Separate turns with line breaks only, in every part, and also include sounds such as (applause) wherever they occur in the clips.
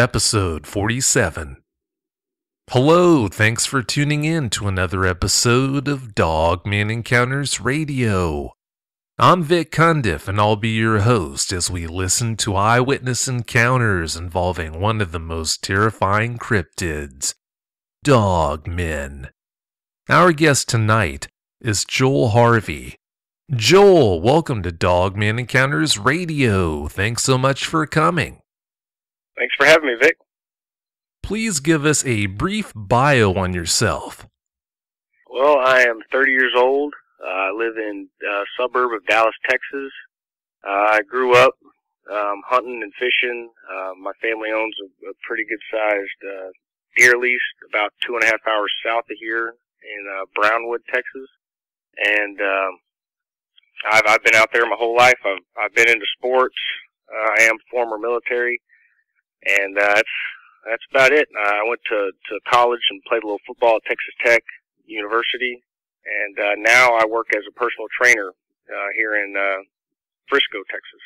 episode 47. Hello, thanks for tuning in to another episode of Dogman Encounters Radio. I'm Vic Cundiff, and I'll be your host as we listen to eyewitness encounters involving one of the most terrifying cryptids dogmen. Our guest tonight is Joel Harvey. Joel, welcome to Dogman Encounters Radio. Thanks so much for coming.
Thanks for having me, Vic.
Please give us a brief bio on yourself.
Well, I am 30 years old. Uh, I live in a suburb of Dallas, Texas. Uh, I grew up um, hunting and fishing. Uh, my family owns a, a pretty good sized uh, deer lease about two and a half hours south of here in uh, Brownwood, Texas. And um, I've I've been out there my whole life. I've I've been into sports. Uh, I am former military, and uh, that's that's about it. Uh, I went to to college and played a little football at Texas Tech University, and uh, now I work as a personal trainer uh, here in uh, Frisco, Texas.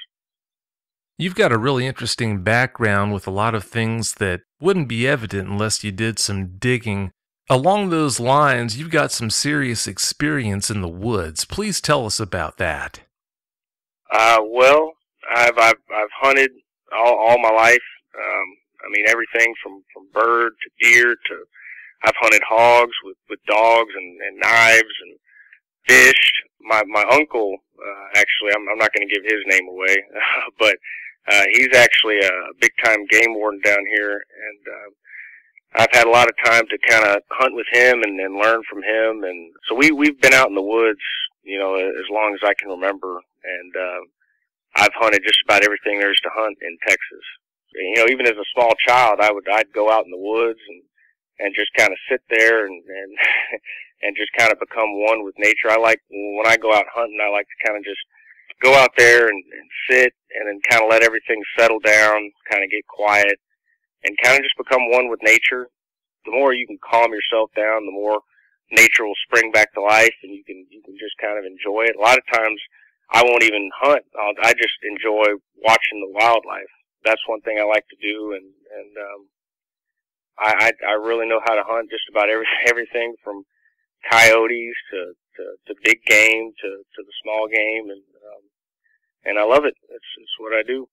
You've got a really interesting background with a lot of things that wouldn't be evident unless you did some digging. Along those lines, you've got some serious experience in the woods. Please tell us about that.
Uh, well, I've I've, I've hunted all, all my life. Um, I mean, everything from from bird to deer to I've hunted hogs with with dogs and, and knives and fished. My my uncle, uh, actually, I'm I'm not going to give his name away, (laughs) but uh, he's actually a big time game warden down here, and uh, I've had a lot of time to kind of hunt with him and, and learn from him, and so we we've been out in the woods, you know, as long as I can remember, and uh, I've hunted just about everything there is to hunt in Texas. You know, even as a small child, I would I'd go out in the woods and and just kind of sit there and and (laughs) and just kind of become one with nature. I like when I go out hunting, I like to kind of just go out there and, and sit and then kind of let everything settle down, kind of get quiet, and kind of just become one with nature. The more you can calm yourself down, the more nature will spring back to life, and you can you can just kind of enjoy it. A lot of times, I won't even hunt. I'll, I just enjoy watching the wildlife. That's one thing I like to do, and and um, I, I I really know how to hunt just about every (laughs) everything from coyotes to to, to big game to to the small game, and um, and I love it. It's it's what I do.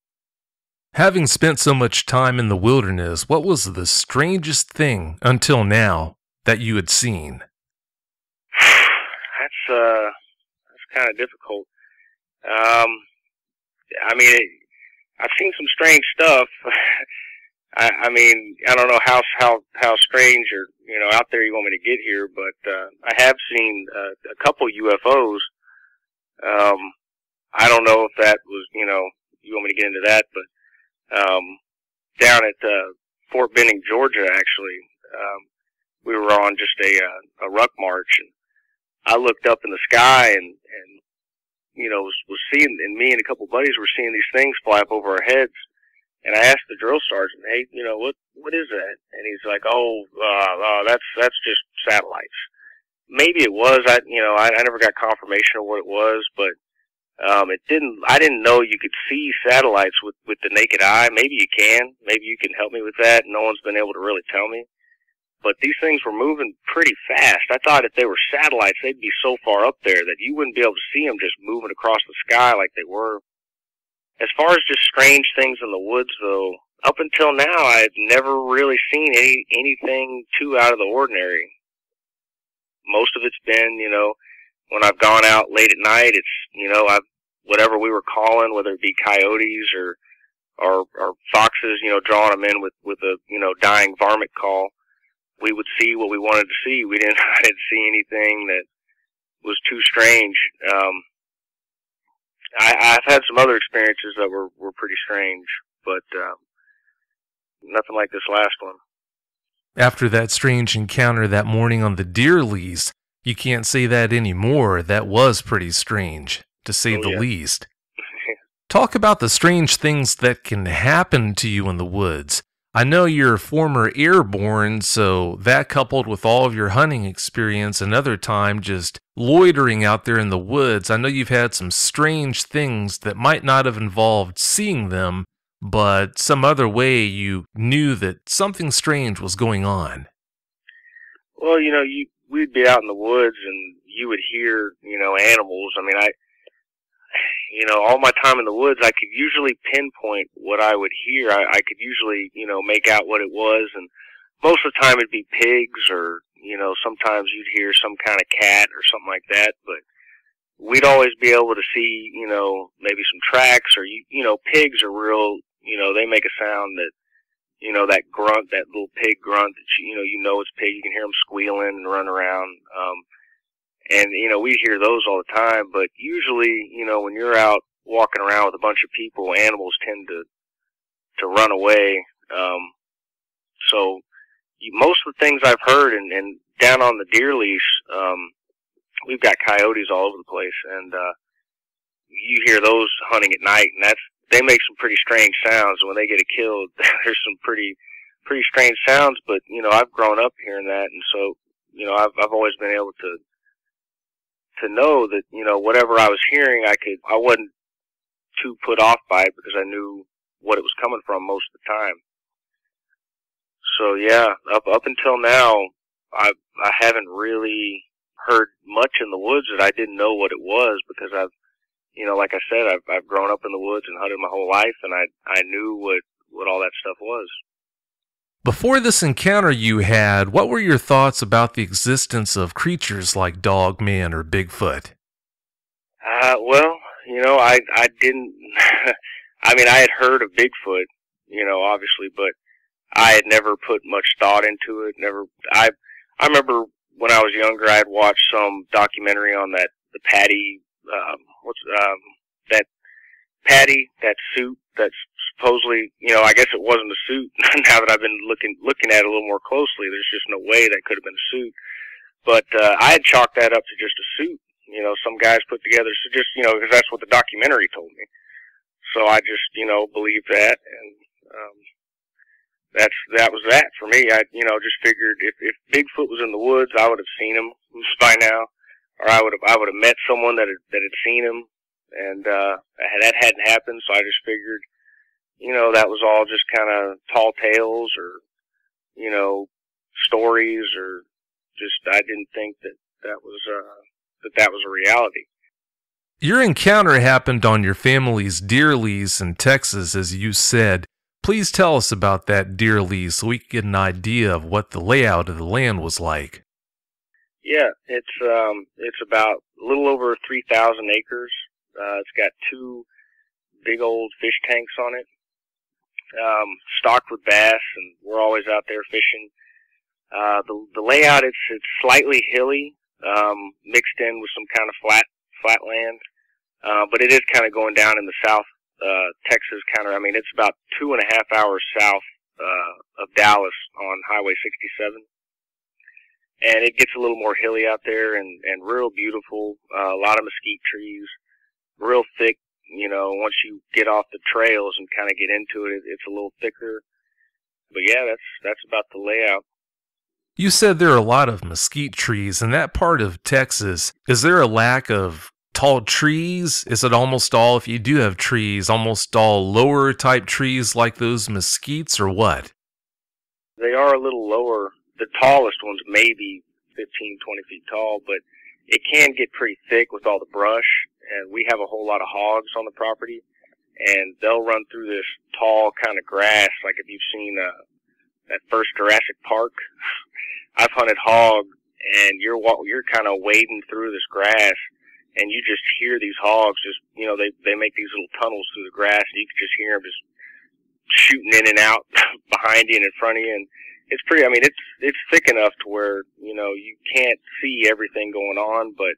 Having spent so much time in the wilderness, what was the strangest thing until now that you had seen? (sighs)
that's uh, that's kind of difficult. Um, I mean, it, I've seen some strange stuff. (laughs) I, I mean, I don't know how how how strange or you know out there you want me to get here, but uh, I have seen uh, a couple UFOs. Um, I don't know if that was you know you want me to get into that, but um, down at uh, Fort Benning, Georgia, actually, um, we were on just a uh, a ruck march, and I looked up in the sky and and you know was was seeing, and me and a couple buddies were seeing these things fly up over our heads. And I asked the drill sergeant, "Hey, you know what what is that?" And he's like, "Oh, uh, uh, that's that's just satellites." Maybe it was. I you know I, I never got confirmation of what it was, but um, it didn't. I didn't know you could see satellites with with the naked eye. Maybe you can. Maybe you can help me with that. No one's been able to really tell me. But these things were moving pretty fast. I thought if they were satellites, they'd be so far up there that you wouldn't be able to see them just moving across the sky like they were. As far as just strange things in the woods, though, up until now, I've never really seen any anything too out of the ordinary. Most of it's been, you know, when I've gone out late at night, it's you know, I've whatever we were calling, whether it be coyotes or or, or foxes, you know, drawing them in with with a you know dying varmint call. We would see what we wanted to see. We didn't. (laughs) I didn't see anything that was too strange. Um, I, I've had some other experiences that were were pretty strange, but um, nothing like this last one.
After that strange encounter that morning on the deer lease, you can't say that anymore. That was pretty strange to say
Oh,
the
yeah.
least. (laughs) Talk about the strange things that can happen to you in the woods. I know you're a former airborne, so that coupled with all of your hunting experience, another time just loitering out there in the woods, I know you've had some strange things that might not have involved seeing them, but some other way you knew that something strange was going on.
Well, you know, you we'd be out in the woods and you would hear, you know, animals. I mean, I you know, all my time in the woods, I could usually pinpoint what I would hear. I, I could usually, you know, make out what it was, and most of the time it'd be pigs, or you know, sometimes you'd hear some kind of cat or something like that. But we'd always be able to see, you know, maybe some tracks, or you, you know, pigs are real. You know, they make a sound that, you know, that grunt, that little pig grunt that you, you know, you know it's pig. You can hear them squealing and run around. Um, and, you know, we hear those all the time, but usually, you know, when you're out walking around with a bunch of people, animals tend to, to run away. Um, so you, most of the things I've heard and, and down on the deer lease, um, we've got coyotes all over the place and, uh, you hear those hunting at night and that's, they make some pretty strange sounds. When they get killed, (laughs) there's some pretty, pretty strange sounds, but, you know, I've grown up hearing that and so, you know, I've, I've always been able to, to know that you know whatever I was hearing, I could I wasn't too put off by it because I knew what it was coming from most of the time. So yeah, up up until now, I I haven't really heard much in the woods that I didn't know what it was because I've you know like I said I've I've grown up in the woods and hunted my whole life and I I knew what what all that stuff was.
Before this encounter you had, what were your thoughts about the existence of creatures like Dog Man or Bigfoot?
Uh, well, you know, I I didn't. (laughs) I mean, I had heard of Bigfoot, you know, obviously, but I had never put much thought into it. Never. I I remember when I was younger, I had watched some documentary on that the Patty. Um, what's um, that Patty? That suit that's supposedly, you know, I guess it wasn't a suit. (laughs) now that I've been looking looking at it a little more closely, there's just no way that could have been a suit. But uh, I had chalked that up to just a suit. You know, some guys put together. So just you know, because that's what the documentary told me. So I just you know believed that, and um, that's that was that for me. I you know just figured if if Bigfoot was in the woods, I would have seen him (laughs) by now, or I would have I would have met someone that had, that had seen him, and uh, that hadn't happened. So I just figured you know, that was all just kind of tall tales or, you know, stories or just, I didn't think that that was, uh, that that was a reality.
Your encounter happened on your family's deer lease in Texas, as you said. Please tell us about that deer lease so we can get an idea of what the layout of the land was like.
Yeah, it's um, it's about a little over three thousand acres. Uh, it's got two big old fish tanks on it um, stocked with bass, and we're always out there fishing. Uh, the the layout it's it's slightly hilly, um, mixed in with some kind of flat flat land, uh, but it is kind of going down in the south uh, Texas of. I mean, it's about two and a half hours south uh, of Dallas on Highway 67, and it gets a little more hilly out there and and real beautiful. Uh, a lot of mesquite trees, real thick you know, once you get off the trails and kind of get into it, it's a little thicker. But yeah, that's that's about the layout.
You said there are a lot of mesquite trees in that part of Texas. Is there a lack of tall trees? Is it almost all, if you do have trees, almost all lower type trees like those mesquites or what?
They are a little lower. The tallest ones may be 15, 20 feet tall, but it can get pretty thick with all the brush and we have a whole lot of hogs on the property, and they'll run through this tall kind of grass, like if you've seen uh, that first Jurassic Park. (laughs) I've hunted hog, and you're you're kind of wading through this grass, and you just hear these hogs just you know they they make these little tunnels through the grass, and you can just hear them just shooting in and out (laughs) behind you and in front of you, and it's pretty. I mean, it's it's thick enough to where you know you can't see everything going on, but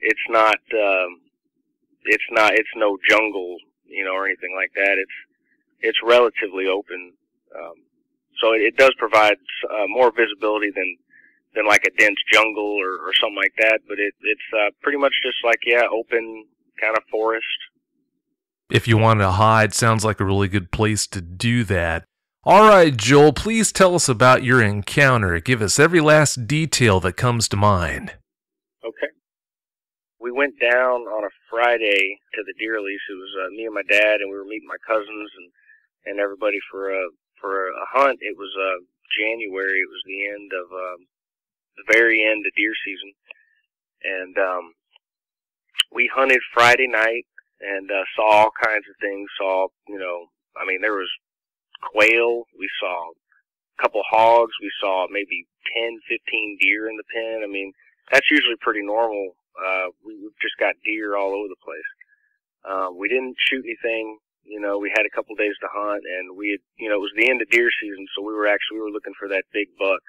it's not. Um, it's not it's no jungle, you know, or anything like that. It's it's relatively open, um, so it, it does provide uh, more visibility than than like a dense jungle or, or something like that. But it it's uh, pretty much just like yeah, open kind of forest.
If you want to hide, sounds like a really good place to do that. All right, Joel, please tell us about your encounter. Give us every last detail that comes to mind.
Okay we went down on a Friday to the deer lease. It was uh, me and my dad, and we were meeting my cousins, and and everybody for a for a hunt. It was uh, January. It was the end of um, the very end of deer season, and um, we hunted Friday night and uh, saw all kinds of things. Saw you know, I mean, there was quail. We saw a couple hogs. We saw maybe ten, fifteen deer in the pen. I mean, that's usually pretty normal. Uh, we just got deer all over the place. Um, we didn't shoot anything. You know, we had a couple days to hunt, and we had, you know, it was the end of deer season, so we were actually we were looking for that big buck.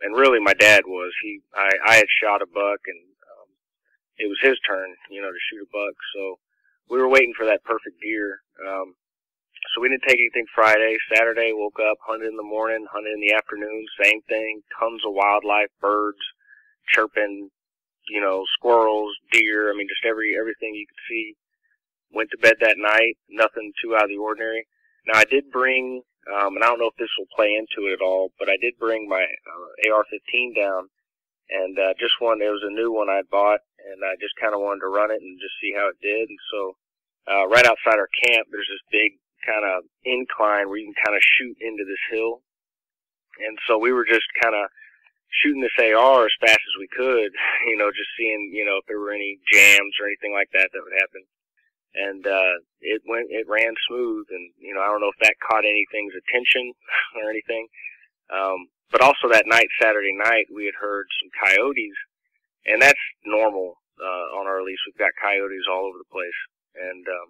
And really, my dad was. He, I, I had shot a buck, and um, it was his turn, you know, to shoot a buck. So we were waiting for that perfect deer. Um, so we didn't take anything Friday. Saturday, woke up, hunted in the morning, hunted in the afternoon, same thing. Tons of wildlife, birds, chirping, you know, squirrels, deer. I mean, just every everything you could see. Went to bed that night. Nothing too out of the ordinary. Now I did bring, um, and I don't know if this will play into it at all, but I did bring my uh, AR-15 down, and uh, just one. It was a new one I bought, and I just kind of wanted to run it and just see how it did. And so, uh, right outside our camp, there's this big kind of incline where you can kind of shoot into this hill. And so we were just kind of shooting this AR as fast as we could, (laughs) you know, just seeing, you know, if there were any jams or anything like that that would happen. And, uh, it went, it ran smooth and, you know, I don't know if that caught anything's attention (laughs) or anything. Um, but also that night, Saturday night, we had heard some coyotes and that's normal, uh, on our lease. We've got coyotes all over the place. And, um,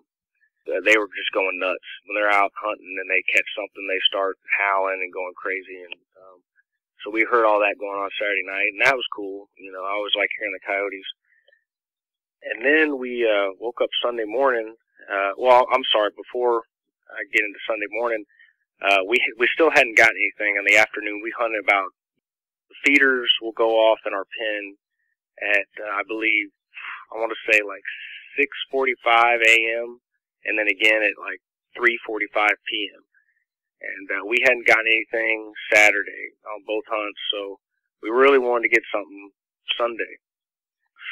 they were just going nuts when they're out hunting and they catch something. They start howling and going crazy, and um, so we heard all that going on Saturday night, and that was cool. You know, I always like hearing the coyotes. And then we uh, woke up Sunday morning. Uh, well, I'm sorry. Before I get into Sunday morning, uh, we we still hadn't gotten anything in the afternoon. We hunted about feeders will go off in our pen at uh, I believe I want to say like 6:45 a.m and then again at like 3:45 p.m. And uh, we hadn't gotten anything Saturday on both hunts, so we really wanted to get something Sunday.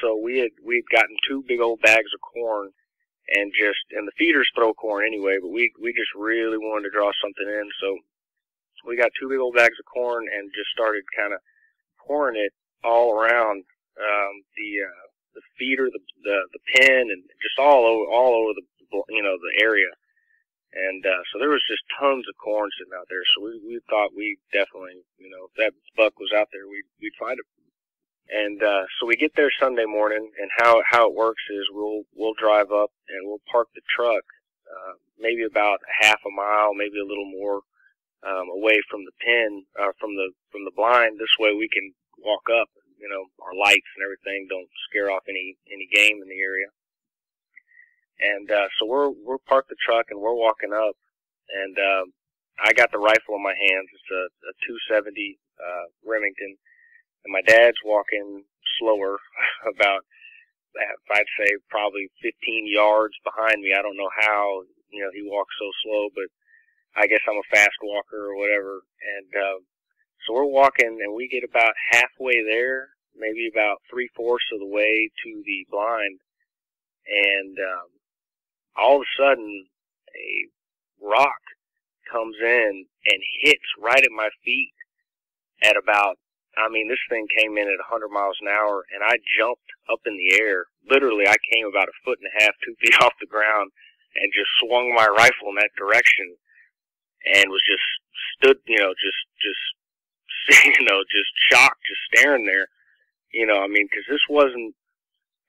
So we had we had gotten two big old bags of corn, and just and the feeders throw corn anyway, but we we just really wanted to draw something in, so we got two big old bags of corn and just started kind of pouring it all around um, the uh, the feeder, the the the pen, and just all over all over the you know, the area. And, uh, so there was just tons of corn sitting out there. So we, we thought we definitely, you know, if that buck was out there, we'd, we'd find it. And, uh, so we get there Sunday morning and how, how it works is we'll, we'll drive up and we'll park the truck, uh, maybe about half a mile, maybe a little more, um, away from the pen, uh, from the, from the blind. This way we can walk up, you know, our lights and everything don't scare off any, any game in the area. And uh, so we're we're parked the truck and we're walking up, and um, I got the rifle in my hands. It's a, a 270 uh, Remington, and my dad's walking slower, (laughs) about I'd say probably 15 yards behind me. I don't know how you know he walks so slow, but I guess I'm a fast walker or whatever. And uh, so we're walking, and we get about halfway there, maybe about three fourths of the way to the blind, and um, all of a sudden a rock comes in and hits right at my feet at about I mean this thing came in at 100 miles an hour and I jumped up in the air. Literally I came about a foot and a half two feet (laughs) off the ground and just swung my rifle in that direction and was just stood you know just just (laughs) you know just shocked just staring there. You know I mean because this wasn't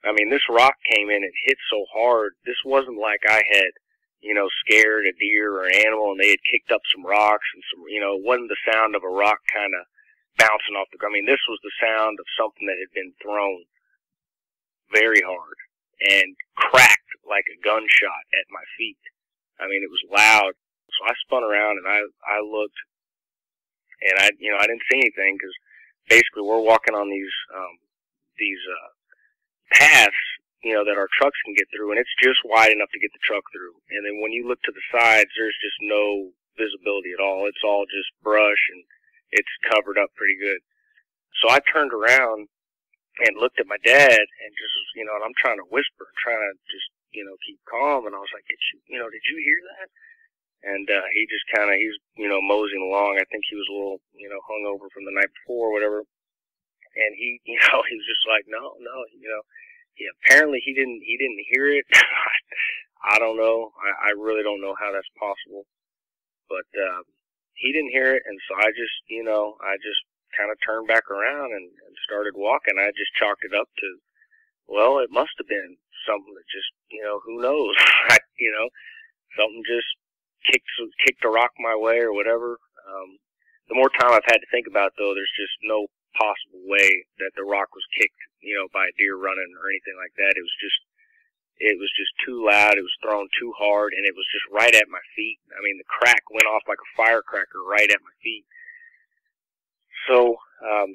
I mean, this rock came in and hit so hard. This wasn't like I had, you know, scared a deer or an animal and they had kicked up some rocks and some, you know, it wasn't the sound of a rock kind of bouncing off the ground. I mean, this was the sound of something that had been thrown very hard and cracked like a gunshot at my feet. I mean, it was loud. So I spun around and I, I looked and I, you know, I didn't see anything because basically we're walking on these, um, these, uh, paths, you know, that our trucks can get through, and it's just wide enough to get the truck through. And then when you look to the sides, there's just no visibility at all. It's all just brush, and it's covered up pretty good. So I turned around and looked at my dad, and just, you know, and I'm trying to whisper, trying to just, you know, keep calm. And I was like, "Did you, you know, did you hear that?" and uh, he just kind of he's you know moseying along. I think he was a little you know hungover from the night before or whatever, and he (laughs) you know he was just like no no you know yeah, apparently he didn't he didn't hear it. (laughs) I don't know. I, I really don't know how that's possible, but uh, he didn't hear it, and so I just you know I just kind of turned back around and, and started walking. I just chalked it up to well, it must have been something that just you know who knows (laughs) you know something just kicked kicked a rock my way or whatever. Um, the more time I've had to think about it, though, there's just no possible way that the rock was kicked, you know, by a deer running or anything like that. It was just, it was just too loud. It was thrown too hard, and it was just right at my feet. I mean, the crack went off like a firecracker right at my feet. So, um,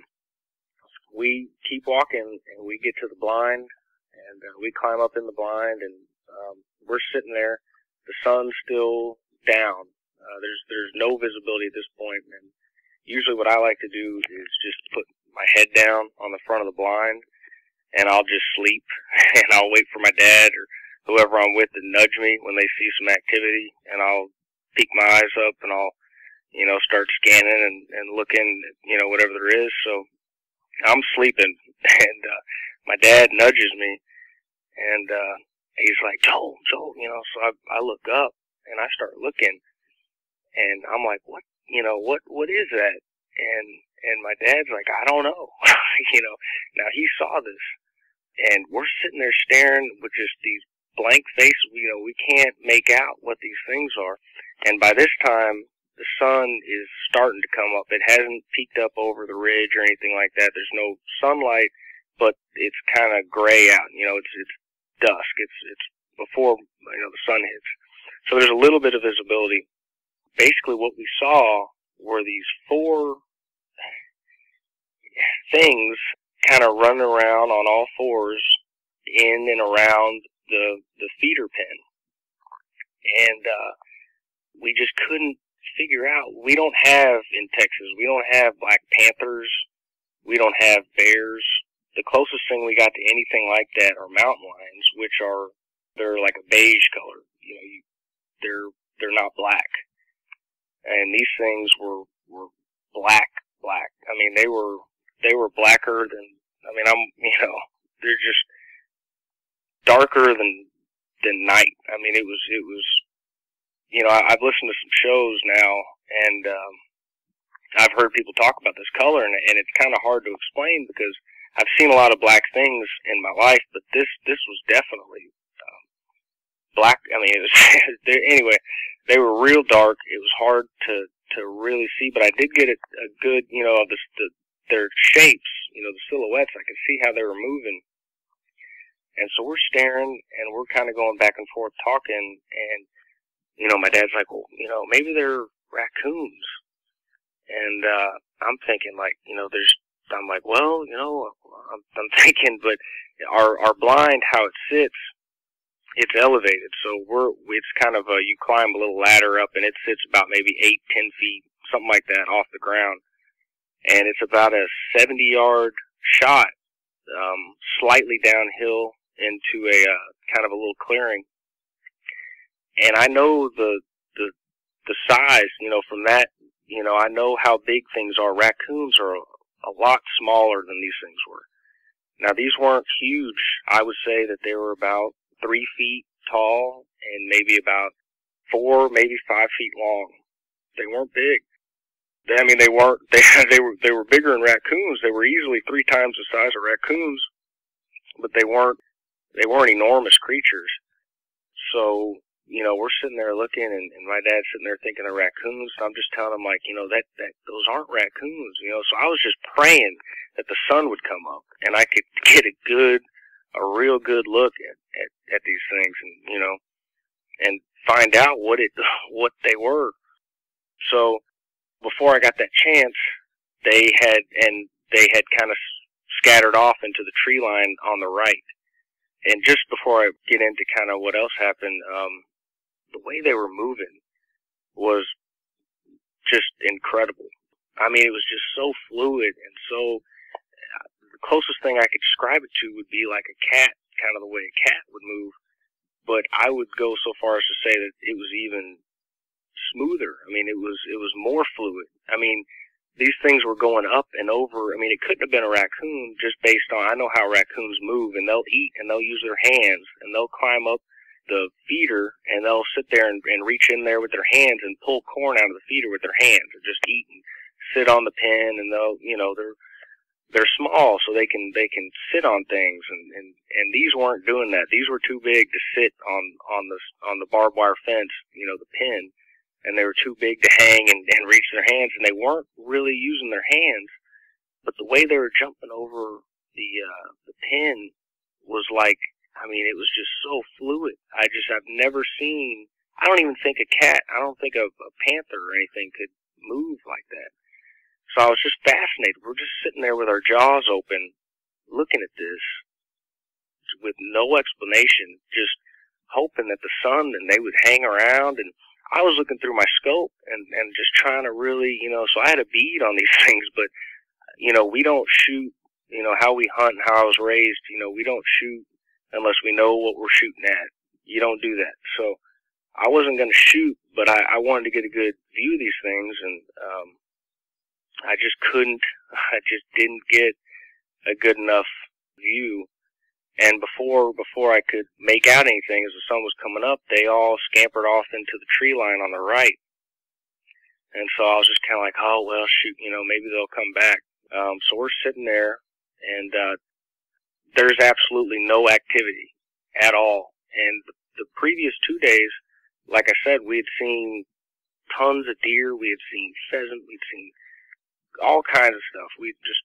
we keep walking, and we get to the blind, and uh, we climb up in the blind, and um, we're sitting there. The sun's still down. Uh, there's there's no visibility at this point, and usually what I like to do is just put my head down on the front of the blind and I'll just sleep (laughs) and I'll wait for my dad or whoever I'm with to nudge me when they see some activity and I'll peek my eyes up and I'll, you know, start scanning and, and looking, you know, whatever there is. So I'm sleeping (laughs) and, uh, my dad nudges me and, uh, he's like, Joel, Joel, you know, so I, I look up and I start looking and I'm like, what you know, what, what is that? And, and my dad's like, I don't know. (laughs) you know, now he saw this and we're sitting there staring with just these blank faces. You know, we can't make out what these things are. And by this time, the sun is starting to come up. It hasn't peaked up over the ridge or anything like that. There's no sunlight, but it's kind of gray out. You know, it's, it's dusk. It's, it's before, you know, the sun hits. So there's a little bit of visibility basically what we saw were these four things kind of running around on all fours in and around the the feeder pen. And uh we just couldn't figure out we don't have in Texas we don't have black panthers we don't have bears. The closest thing we got to anything like that are mountain lions which are they're like a beige color you know you, they're they're not black and these things were were black, black. I mean, they were they were blacker than. I mean, I'm you know they're just darker than than night. I mean, it was it was you know I, I've listened to some shows now and um, I've heard people talk about this color and, and it's kind of hard to explain because I've seen a lot of black things in my life, but this this was definitely black. I mean, it was (laughs) anyway they were real dark. It was hard to to really see, but I did get a, a good, you know, the, the their shapes, you know, the silhouettes. I could see how they were moving, and so we're staring and we're kind of going back and forth talking, and you know, my dad's like, well, you know, maybe they're raccoons, and uh, I'm thinking like, you know, there's. I'm like, well, you know, I'm, I'm thinking, but our our blind, how it sits, it's elevated, so we're it's kind of a you climb a little ladder up, and it sits about maybe eight, ten feet, something like that, off the ground, and it's about a seventy yard shot, um, slightly downhill into a uh, kind of a little clearing, and I know the the the size, you know, from that, you know, I know how big things are. Raccoons are a, a lot smaller than these things were. Now these weren't huge. I would say that they were about three feet tall and maybe about four, maybe five feet long. They weren't big. They, I mean, they weren't. (laughs) They they were they were bigger than raccoons. They were easily three times the size of raccoons, but they weren't they weren't enormous creatures. So you know, we're sitting there looking, and, and my dad's sitting there thinking of raccoons. I'm just telling him like, you know, that that those aren't raccoons. You know, so I was just praying that the sun would come up and I could get a good a real good look at, at, at these things and, you know, and find out what it, (laughs) what they were. So before I got that chance, they had, and they had kind of scattered off into the tree line on the right. And just before I get into kind of what else happened, um, the way they were moving was just incredible. I mean, it was just so fluid and so the closest thing I could describe it to would be like a cat, kind of the way a cat would move. But I would go so far as to say that it was even smoother. I mean, it was it was more fluid. I mean, these things were going up and over. I mean, it couldn't have been a raccoon just based on I know how raccoons move, and they'll eat and they'll use their hands and they'll climb up the feeder and they'll sit there and, and reach in there with their hands and pull corn out of the feeder with their hands or just eat and sit on the pen and they'll you know they're they're small so they can they can sit on things and and and these weren't doing that. These were too big to sit on on the on the barbed wire fence you know the pen and they were too big to hang and, and reach their hands and they weren't really using their hands but the way they were jumping over the uh the pen was like I mean it was just so fluid. I just I've never seen I don't even think a cat I don't think a, a panther or anything could move like that so I was just fascinated. We're just sitting there with our jaws open, looking at this with no explanation, just hoping that the sun and they would hang around. And I was looking through my scope and, and just trying to really, you know, so I had a bead on (laughs) these things, but, you know, we don't shoot, you know, how we hunt and how I was raised, you know, we don't shoot unless we know what we're shooting at. You don't do that. So I wasn't going to shoot, but I, I wanted to get a good view of these things. And, um, I just couldn't, (laughs) I just didn't get a good enough view. And before, before I could make out anything as the sun was coming up, they all scampered off into the tree line on the right. And so I was just kind of like, oh, well, shoot, you know, maybe they'll come back. Um, so we're sitting there and, uh, there's absolutely no activity at all. And the, the previous two days, like I said, we had seen tons of deer, we had seen pheasant, we'd seen all kinds of stuff. We just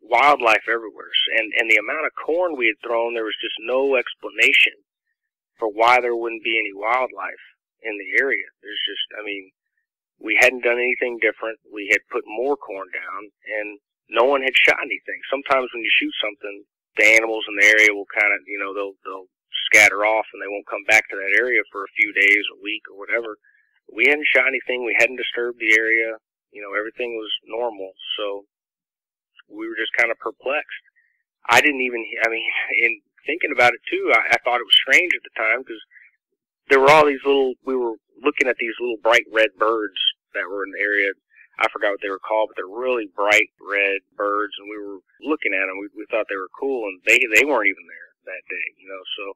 wildlife everywhere, and and the amount of corn we had thrown, there was just no explanation for why there wouldn't be any wildlife in the area. There's just, I mean, we hadn't done anything different. We had put more corn down, and no one had shot anything. Sometimes when you shoot something, the animals in the area will kind of, you know, they'll they'll scatter off and they won't come back to that area for a few days, a week, or whatever. We hadn't shot anything. We hadn't disturbed the area you know, everything was normal. So we were just kind of perplexed. I didn't even, I mean, (laughs) in thinking about it too, I, I thought it was strange at the time because there were all these little, we were looking at these little bright red birds that were in the area. I forgot what they were called, but they're really bright red birds, and we were looking at them. We, we thought they were cool, and they they weren't even there that day, you know. So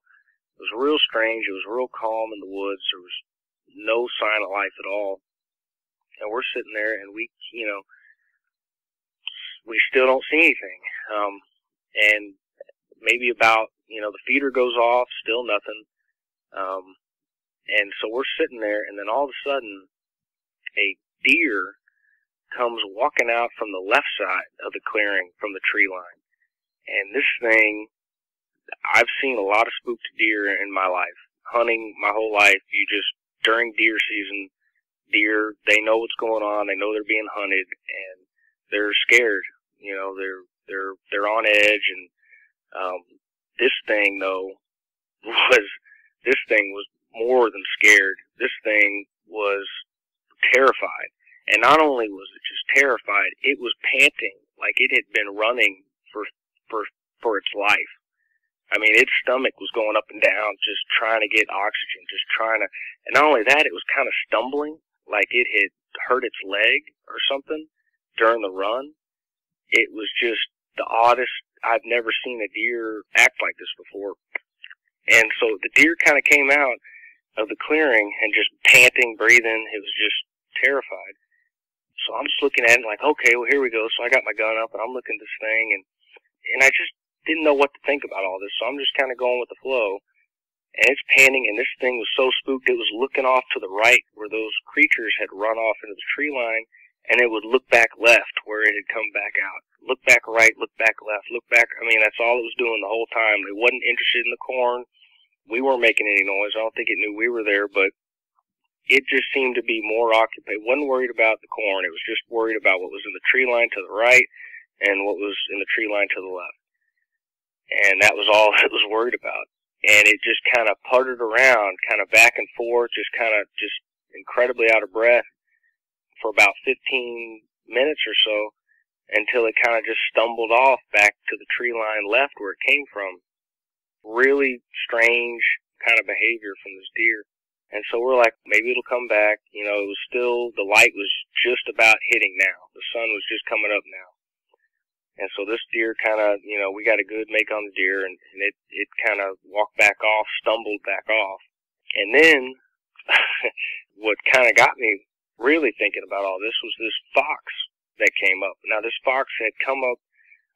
it was real strange. It was real calm in the woods. There was no sign of life at all and we're sitting there and we, you know, we still don't see anything. Um, and maybe about, you know, the feeder goes off, still nothing. Um, and so we're sitting there and then all of a sudden a deer comes walking out from the left side of the clearing from the tree line. And this thing, I've seen a lot of spooked deer in my life. Hunting my whole life, you just, during deer season, deer, they know what's going on. They know they're being hunted, and they're scared. You know, they're they're they're on edge. And um, this thing though (laughs) was this thing was more than scared. This thing was terrified, and not only was it just terrified, it was panting like it had been running for for for its life. I mean, its stomach was going up and down, just trying to get oxygen, just trying to, and not only that, it was kind of stumbling like it had hurt its leg or something during the run. It was just the oddest. I've never seen a deer act like this before. And so the deer kind of came out of the clearing and just panting, breathing. It was just terrified. So I'm just looking at it like, okay, well here we go. So I got my gun up and I'm looking at this thing and, and I just didn't know what to think about all this. So I'm just kind of going with the flow and it's panning, and this thing was so spooked it was looking off to the right where those creatures had run off into the tree line, and it would look back left where it had come back out. Look back right, look back left, look back. I mean, that's all it was doing the whole time. It wasn't interested in the corn. We weren't making any noise. I don't think it knew we were there, but it just seemed to be more occupied. It wasn't worried about the corn. It was just worried about what was in the tree line to the right and what was in the tree line to the left. And that was all (laughs) it was worried about and it just kind of puttered around, kind of back and forth, just kind of just incredibly out of breath for about 15 minutes or so until it kind of just stumbled off back to the tree line left where it came from. Really strange kind of behavior from this deer. And so we're like, maybe it'll come back. You know, it was still, the light was just about hitting now. The sun was just coming up now. And so this deer kind of, you know, we got a good make on the deer and, and it, it kind of walked back off, stumbled back off. And then (laughs) what kind of got me really thinking about all this was this fox that came up. Now this fox had come up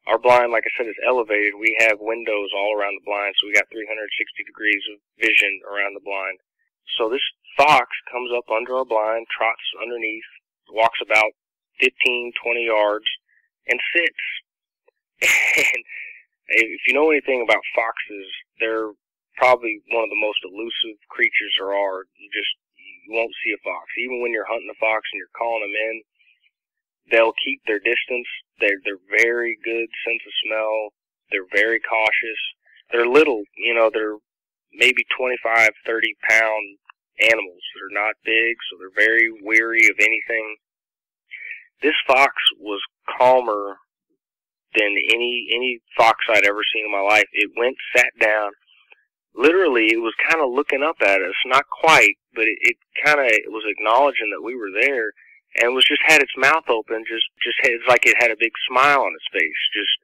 our blind, like I said, is elevated. We have windows all around the blind, so we got 360 degrees of vision around the blind. So this fox comes up under our blind, trots underneath, walks about 15, 20 yards, and sits. And if you know anything about foxes, they're probably one of the most elusive creatures there are. You just you won't see a fox. Even when you're hunting a fox and you're calling them in, they'll keep their distance. They're they're very good sense of smell. They're very cautious. They're little, you know, they're maybe 25, 30 pound animals. They're not big, so they're very weary of anything. This fox was calmer than any any fox I'd ever seen in my life. It went, sat down. Literally, it was kind of looking up at us. Not quite, but it, it kind of was acknowledging that we were there and was just had its mouth open, just just had, it's like it had a big smile on its face, just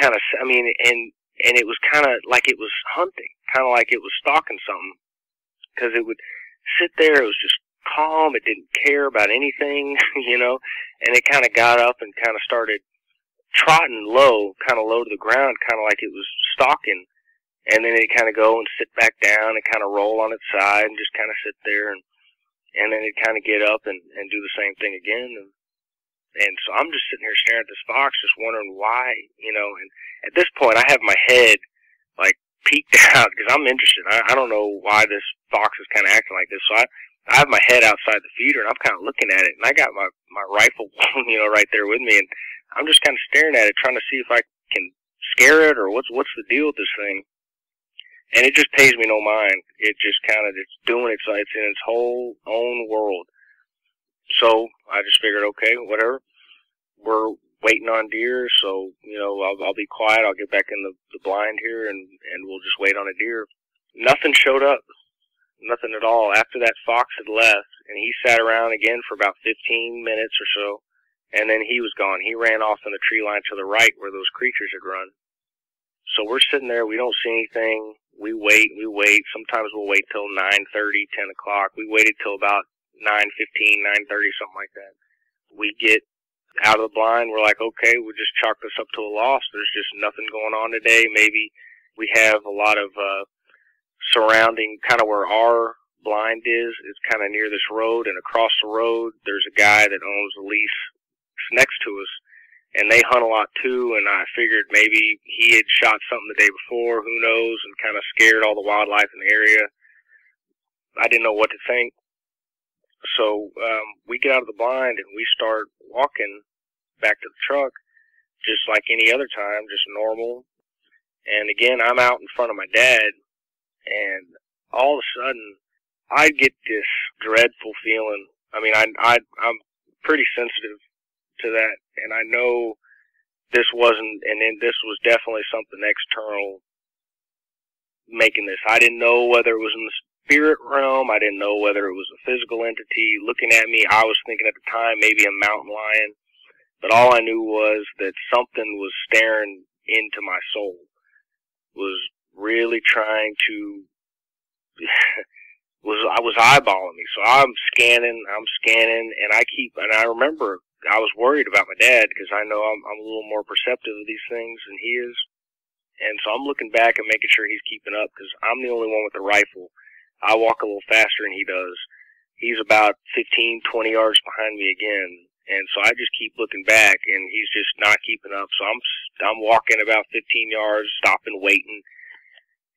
kind of. I mean, and and it was kind of like it was hunting, kind of like it was stalking something, because it would sit there. It was just calm. It didn't care about anything, (laughs) you know, and it kind of got up and kind of started trotting low, kind of low to the ground, kind of like it was stalking. And then it'd kind of go and sit back down and kind of roll on its side and just kind of sit there and and then it'd kind of get up and and do the same thing again and and so I'm just sitting here staring at this fox, just wondering why, you know. And at this point, I have my head like peeked (laughs) out because I'm interested. I, I don't know why this fox is kind of acting like this. So I, I have my head outside the feeder and I'm kind of looking at it, and I got my my rifle, (laughs) you know, right there with me, and I'm just kind of staring at it, trying to see if I can scare it or what's what's the deal with this thing and it just pays me no mind. It just kind of it's doing its it's in its whole own world. So I just figured, okay, whatever. We're waiting on deer, so you know I'll, I'll be quiet. I'll get back in the, the blind here, and and we'll just wait on a deer. Nothing showed up, nothing at all. After that fox had left, and he sat around again for about 15 minutes or so, and then he was gone. He ran off in the tree line to the right where those creatures had run. So we're sitting there. We don't see anything we wait, we wait. Sometimes we'll wait till nine thirty, ten o'clock. We waited till about nine fifteen, nine thirty, something like that. We get out of the blind. We're like, okay, we'll just chalk this up to a loss. There's just nothing going on today. Maybe we have a lot of uh, surrounding, kind of where our blind is. It's kind of near this road, and across the road, there's a guy that owns a lease next to us and they hunt a lot too. And I figured maybe he had shot something the day before, who knows, and kind of scared all the wildlife in the area. I didn't know what to think. So um, we get out of the blind and we start walking back to the truck, just like any other time, just normal. And again, I'm out in front of my dad, and all of a sudden, I get this dreadful feeling. I mean, I, I I'm pretty sensitive to that, and I know this wasn't, and then this was definitely something external making this. I didn't know whether it was in the spirit realm. I didn't know whether it was a physical entity looking at me. I was thinking at the time maybe a mountain lion, but all I knew was that something was staring into my soul, was really trying to. (laughs) was I was eyeballing me, so I'm scanning, I'm scanning, and I keep, and I remember I was worried about my dad because I know I'm, I'm a little more perceptive of these things than he is. And so I'm looking back and making sure he's keeping up because I'm the only one with the rifle. I walk a little faster than he does. He's about 15, 20 yards behind me again. And so I just keep looking back and he's just not keeping up. So I'm, I'm walking about 15 yards, stopping, waiting.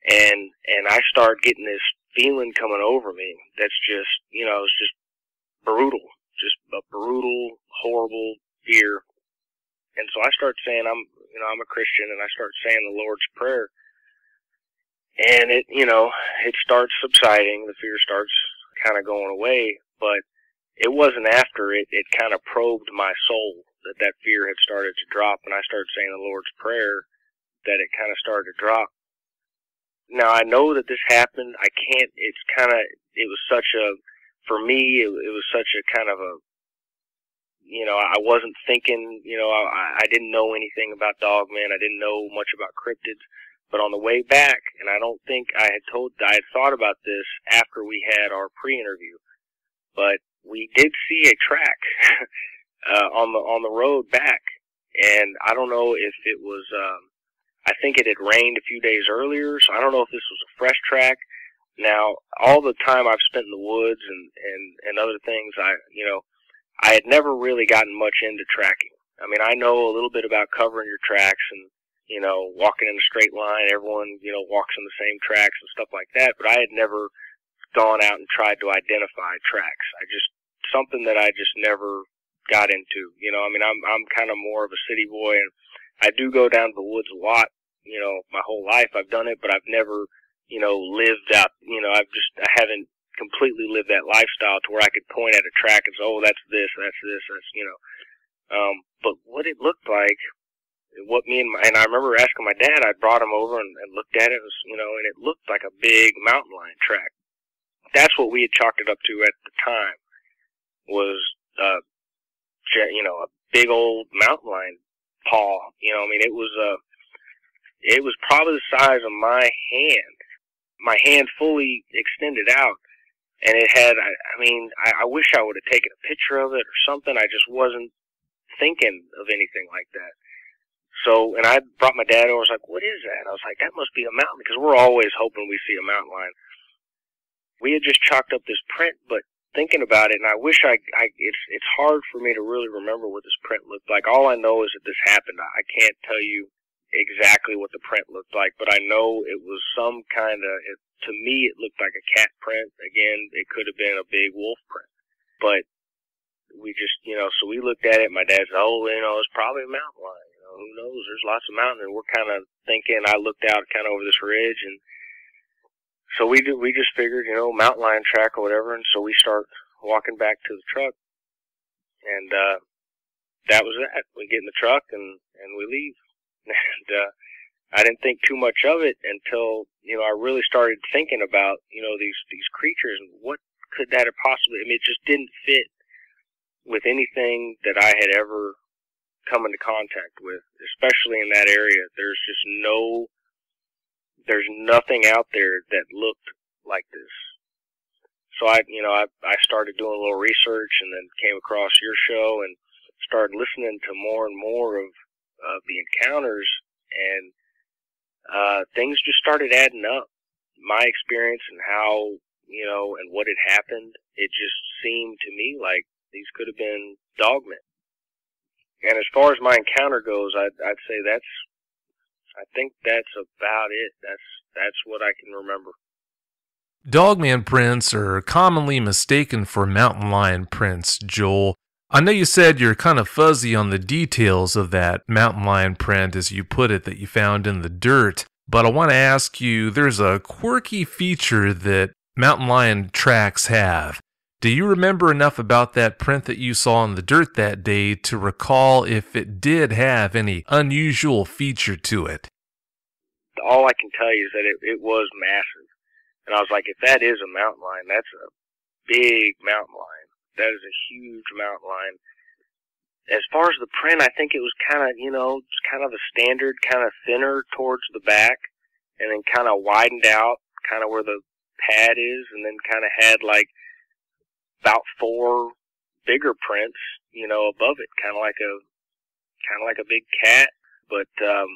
And, and I start getting this feeling coming over me that's just, you know, it's just brutal just a brutal, horrible fear. And so I start saying I'm, you know, I'm a Christian, and I start saying the Lord's Prayer, and it, you know, it starts subsiding. The fear starts kind of going away, but it wasn't after it. It kind of probed my soul that that fear had started to drop, and I started saying the Lord's Prayer that it kind of started to drop. now I know that this happened. I can't. It's kind of. It was such a. For me, it, it was such a kind of a. You know, I wasn't thinking. You know, I, I didn't know anything about Dogman. I didn't know much about cryptids. But on the way back, and I don't think I had told, I had thought about this after we had our pre-interview, but we did see a track (laughs) uh, on the on the road back, and I don't know if it was. Um, I think it had rained a few days earlier, so I don't know if this was a fresh track. Now, all the time I've spent in the woods and and and other things, I you know, I had never really gotten much into tracking. I mean, I know a little bit about covering your tracks and you know walking in a straight line. Everyone you know walks on the same tracks and stuff like that, but I had never gone out and tried to identify tracks. I just something that I just never got into. You know, I mean, I'm I'm kind of more of a city boy and I do go down to the woods a lot. You know, my whole life I've done it, but I've never, you know, lived out. You know, I've just I haven't completely lived that lifestyle to where I could point at a track and say, oh, that's this, that's this, that's you know. Um, but what it looked like, what me and my, and I remember asking my dad, I brought him over and, and looked at it, was, you know, and it looked like a big mountain lion track. That's what we had chalked it up to at the time, was, uh, you know, a big old mountain lion paw. You know, I mean, it was uh, it was probably the size of my hand, my hand fully extended out, and it had. I, I mean, I, I wish I would have taken a picture of it or something. I just wasn't thinking of anything like that. So, and I brought my dad over. I was like, "What is that?" I was like, "That must be a mountain," because we're always hoping we see a mountain lion. We had just chalked up this print, but thinking about it, and I wish I, I it's it's hard for me to really remember what this print looked like. All I know is that this happened. I can't tell you exactly what the print looked like, but I know it was some kind of. To me, it looked like a cat print. Again, it could have been a big wolf print, but we just, you know, so we looked at it. My dad said, "Oh, you know, it's probably a mountain lion. You know, who knows? There's lots of mountains." And we're kind of thinking. I looked out kind of over this ridge and so we do, we just figured, you know, mountain lion track or whatever, and so we start walking back to the truck, and uh, that was that. We get in the truck and and we leave, and uh, I didn't think too much of it until you know I really started thinking about you know these these creatures and what could that have possibly. I mean, it just didn't fit with anything that I had ever come into contact with, especially in that area. There's just no there's nothing out there that looked like this. So I, you know, I, I started doing a little research and then came across your show and started listening to more and more of, of the encounters and, uh, things just started adding up. My experience and how, you know, and what had happened, it just seemed to me like these could have been dogmen. And as far as my encounter goes, I'd, I'd say that's I think that's about it. That's that's what I can remember.
Dogman prints are commonly mistaken for mountain lion prints, Joel. I know you said you're kind of fuzzy on the details of that mountain lion print, as you put it, that you found in the dirt, but I want to ask you there's a quirky feature that mountain lion tracks have. Do you remember enough about that print that you saw in the dirt that day to recall if it did have any unusual feature to it?
All I can tell you is that it, it was massive. And I was like, if that is a mountain lion, that's a big mountain lion. That is a huge mountain lion. As far as the print, I think it was kind of, you know, kind of a standard, kind of thinner towards the back, and then kind of widened out, kind of where the pad is, and then kind of had like about four bigger prints, you know, above it, kind of like a kind of like a big cat. But um,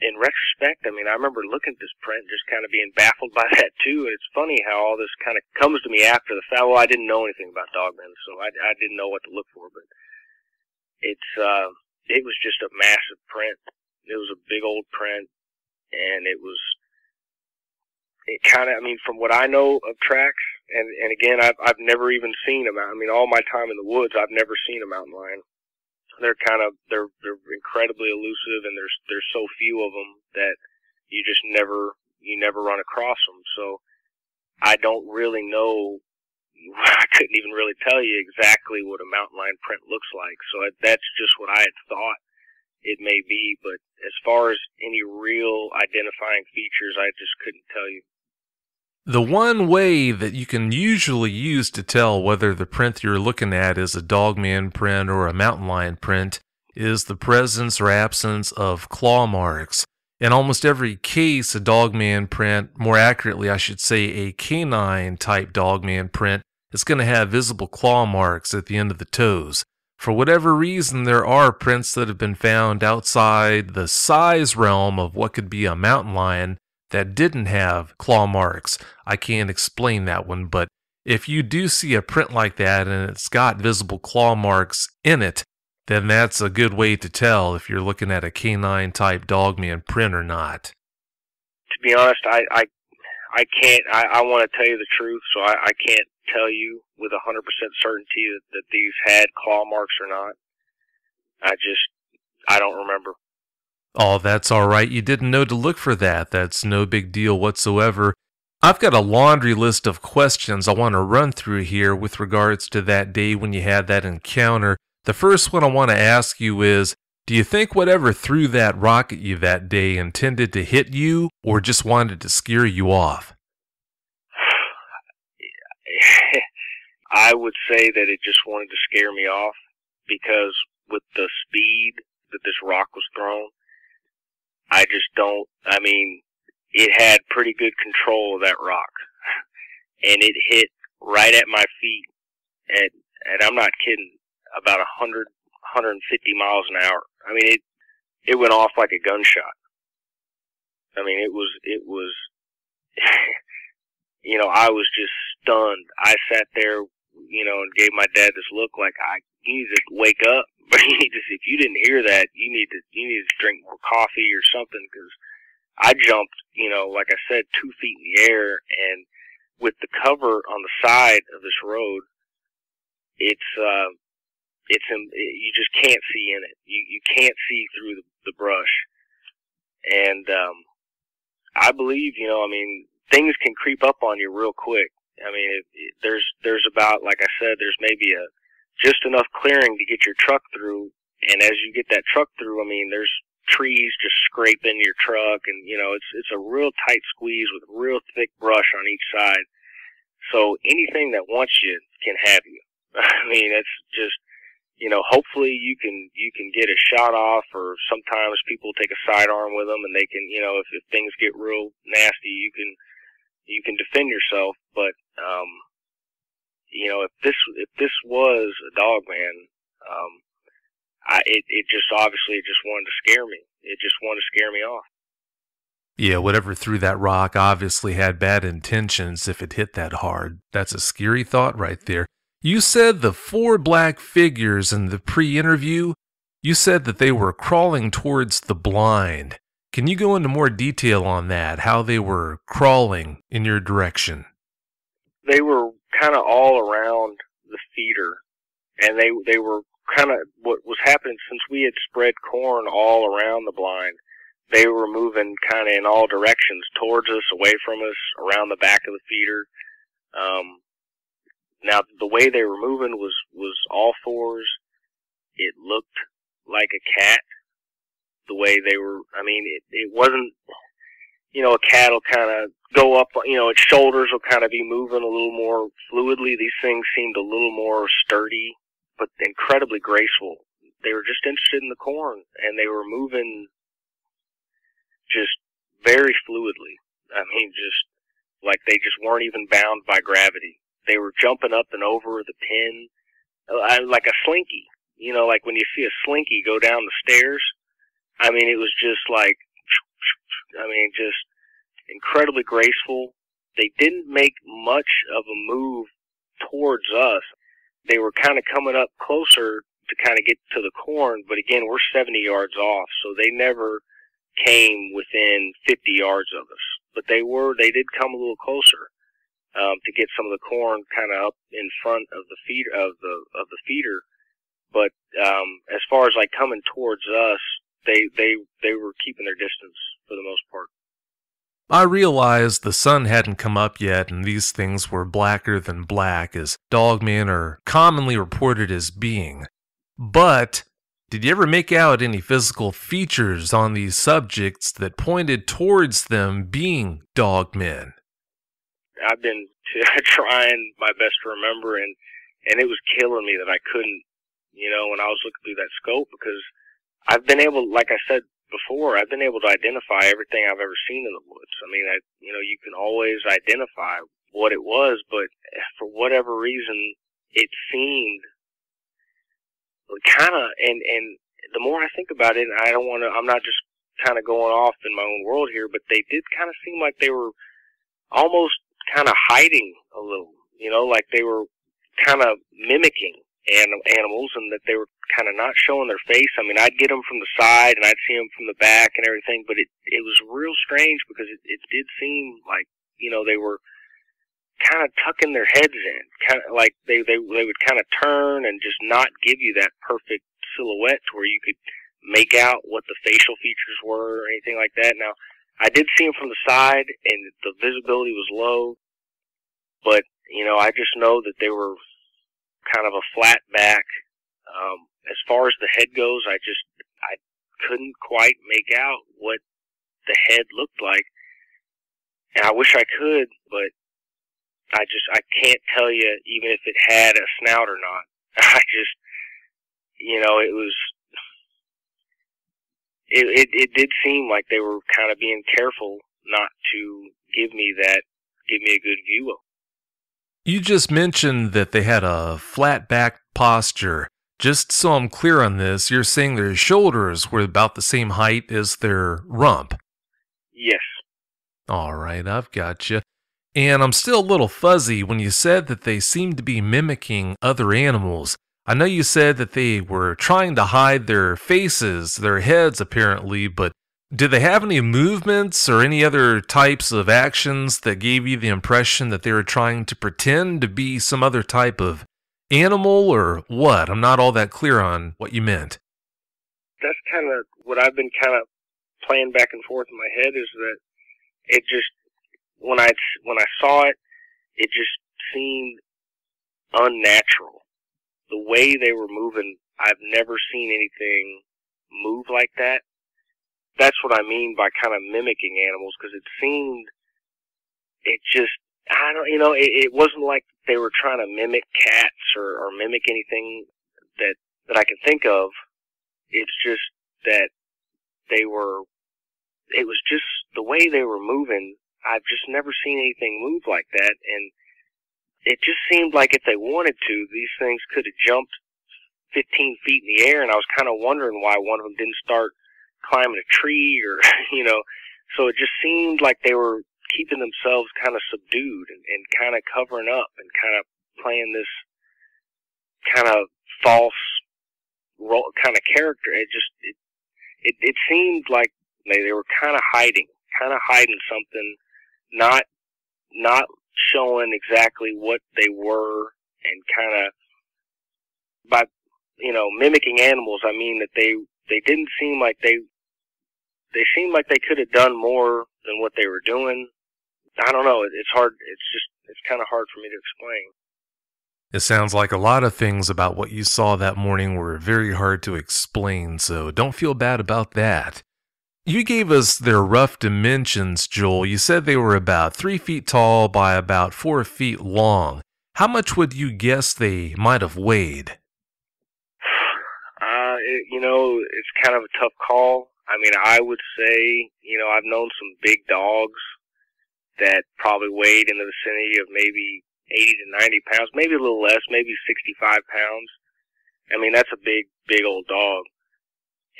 in retrospect, I mean, I remember looking at this print, just kind of being baffled (laughs) by that too. And it's funny how all this kind of comes to me after the fact. Well, I didn't know anything about dogmen, so I, I didn't know what to look for. But it's uh, it was just a massive print. It was a big old print, and it was it kind of. I mean, from what I know of tracks, and and again, I've I've never even seen them. I mean, all my time in the woods, I've never seen a mountain lion. They're kind of they're they're incredibly elusive, and there's there's so few of them that you just never you never run across them. So I don't really know. (laughs) I couldn't even really tell you exactly what a mountain lion print looks like. So that's just what I had thought it may be, but as far as any real identifying features, I just couldn't tell you.
The one way that you can usually use to tell whether the print you're looking at is a dogman print or a mountain lion print is the presence or absence of claw marks. In almost every case, a dogman print, more accurately, I should say a canine type dogman print, is going to have visible claw marks at the end of the toes. For whatever reason, there are prints that have been found outside the size realm of what could be a mountain lion that didn't have claw marks. I can't explain that one, but if you do see a print like that and it's got visible claw marks in it, then that's a good way to tell if you're looking at a canine type dogman print or not.
To be honest, I I, I can't. I, I want to tell you the truth, so I, I can't tell you with a hundred percent certainty that, that these had claw marks or not. I just I don't remember.
Oh, that's all right. You didn't know to look for that. That's no big deal whatsoever. I've got a laundry list of questions I want to run through here with regards to that day when you had that encounter. The first one I want to ask you is Do you think whatever threw that rock at you that day intended to hit you or just wanted to scare you off? (sighs)
I would say that it just wanted to scare me off because with the speed that this rock was thrown, I just don't, I mean, it had pretty good control of that rock. And it hit right at my feet at, and I'm not kidding, about a hundred, hundred and fifty miles an hour. I mean, it, it went off like a gunshot. I mean, it was, it was, (laughs) you know, I was just stunned. I sat there, you know, and gave my dad this look like I, need to wake up. (laughs) But you need to, if you didn't hear that, you need to, you need to drink more coffee or something because I jumped, you know, like I said, two feet in the air and with the cover on the side of this road, it's, uh, it's in, you just can't see in it. You, you can't see through the, the brush. And, um, I believe, you know, I mean, things can creep up on you real quick. I mean, it, it, there's there's about like I said, there's maybe a just enough clearing to get your truck through, and as you get that truck through, I mean, there's trees just scraping your truck, and you know, it's it's a real tight squeeze with real thick brush on each side. So anything that wants you can have you. (laughs) I mean, it's just you know, hopefully you can you can get a shot off, or sometimes people take a sidearm with them, and they can, you know, if, if things get real nasty, you can you can defend yourself. But um, you know, if this if this was a dog man, um, I it it just obviously just wanted to scare me. It just wanted to scare me off.
Yeah, whatever threw that rock obviously had bad intentions if it hit that hard. That's a scary thought right there. You said the four black figures in the pre interview, you said that they were crawling towards the blind. Can you go into more detail on that, how they were crawling in your direction?
They were kind of all around the feeder, and they they were kind of what was happening since we had spread corn all around the blind. They were moving kind of in all directions towards us, away from us, around the back of the feeder. Um, now the way they were moving was was all fours. It looked like a cat. The way they were, I mean, it it wasn't. You know, a cat will kind of go up. You know, its shoulders will kind of be moving a little more fluidly. These things seemed a little more sturdy, but incredibly graceful. They were just interested in the corn, and they were moving just very fluidly. I mean, just like they just weren't even bound by gravity. They were jumping up and over the pin, uh, like a slinky. You know, like when you see a slinky go down the stairs. I mean, it was just like, I mean, just incredibly graceful. They didn't make much of a move towards us. They were kind of coming up closer to kind of get to the corn, but again, we're 70 yards off, so they never came within 50 yards of us. But they were, they did come a little closer um, to get some of the corn kind of up in front of the feed of the of the feeder. But um, as far as like coming towards us, they they they were keeping their distance for the most part.
I realized the sun hadn't come up yet, and these things were blacker than black, as dogmen are commonly reported as being. But Did you ever make out any physical features on these subjects that pointed towards them being dog men?
I've been (laughs) trying my best to remember, and and it was killing me that I couldn't, you know, when I was looking through that scope because I've been able, like I said before, I've been able to identify everything I've ever seen in the woods. I mean, I, you know, you can always identify what it was, but for whatever reason, it seemed kind of, and, and the more I think about it, I don't want to, I'm not just kind of going off in my own world here, but they did kind of seem like they were almost kind of hiding a little, you know, like they were kind of mimicking an- animals and that they were kind of not showing their face. I mean, I'd get them from the side and I'd see them from the back and everything, but it, it was real strange because it, it did seem like, you know, they were kind of tucking their heads in, kind of like they, they, they would kind of turn and just not give you that perfect silhouette where you could make out what the facial features were or anything like that. Now, I did see them from the side and the visibility was low, but you know, I just know that they were kind of a flat back. Um, as far as the head goes, I just, I couldn't quite make out what the head looked like. And I wish I could, but I just, I can't tell you even if it had a snout or not. (laughs) I just, you know, it was, it, it, it did seem like they were kind of being careful not to give me that, give me a good view of.
You just mentioned that they had a flat back posture. Just so I'm clear on this, you're saying their shoulders were about the same height as their rump.
Yes.
All right, I've got you. And I'm still a little fuzzy when you said that they seemed to be mimicking other animals. I know you said that they were trying to hide their faces, their heads apparently, but did they have any movements or any other types of actions that gave you the impression that they were trying to pretend to be some other type of animal or what? I'm not all that clear on what you meant.
That's kind of what I've been kind of playing back and forth in my head is that it just when I when I saw it, it just seemed unnatural. The way they were moving, I've never seen anything move like that. That's what I mean by kind of mimicking animals because it seemed, it just, I don't, you know, it, it wasn't like they were trying to mimic cats or, or mimic anything that, that I can think of. It's just that they were, it was just the way they were moving I've just never seen anything move like that. And it just seemed like if they wanted to, these things could have jumped 15 feet in the air. And I was kind of wondering why one of them didn't start climbing a tree or, (laughs) you know, so it just seemed like they were keeping themselves kind of subdued and, and kind of covering up and kind of playing this kind of false role, kind of character. It just, it, it, it seemed like they, they were kind of hiding, kind of hiding something not not showing exactly what they were and kind of by you know mimicking animals i mean that they they didn't seem like they they seemed like they could have done more than what they were doing i don't know it's hard it's just it's kind of hard for me to explain
it sounds like a lot of things about what you saw that morning were very hard to explain so don't feel bad about that you gave us their rough dimensions, Joel. You said they were about three feet tall by about four feet long. How much would you guess they might have weighed?
Uh, it, you know, it's kind of a tough call. I mean, I would say, you know, I've known some big dogs that probably weighed in the vicinity of maybe 80 to 90 pounds, maybe a little less, maybe 65 pounds. I mean, that's a big, big old dog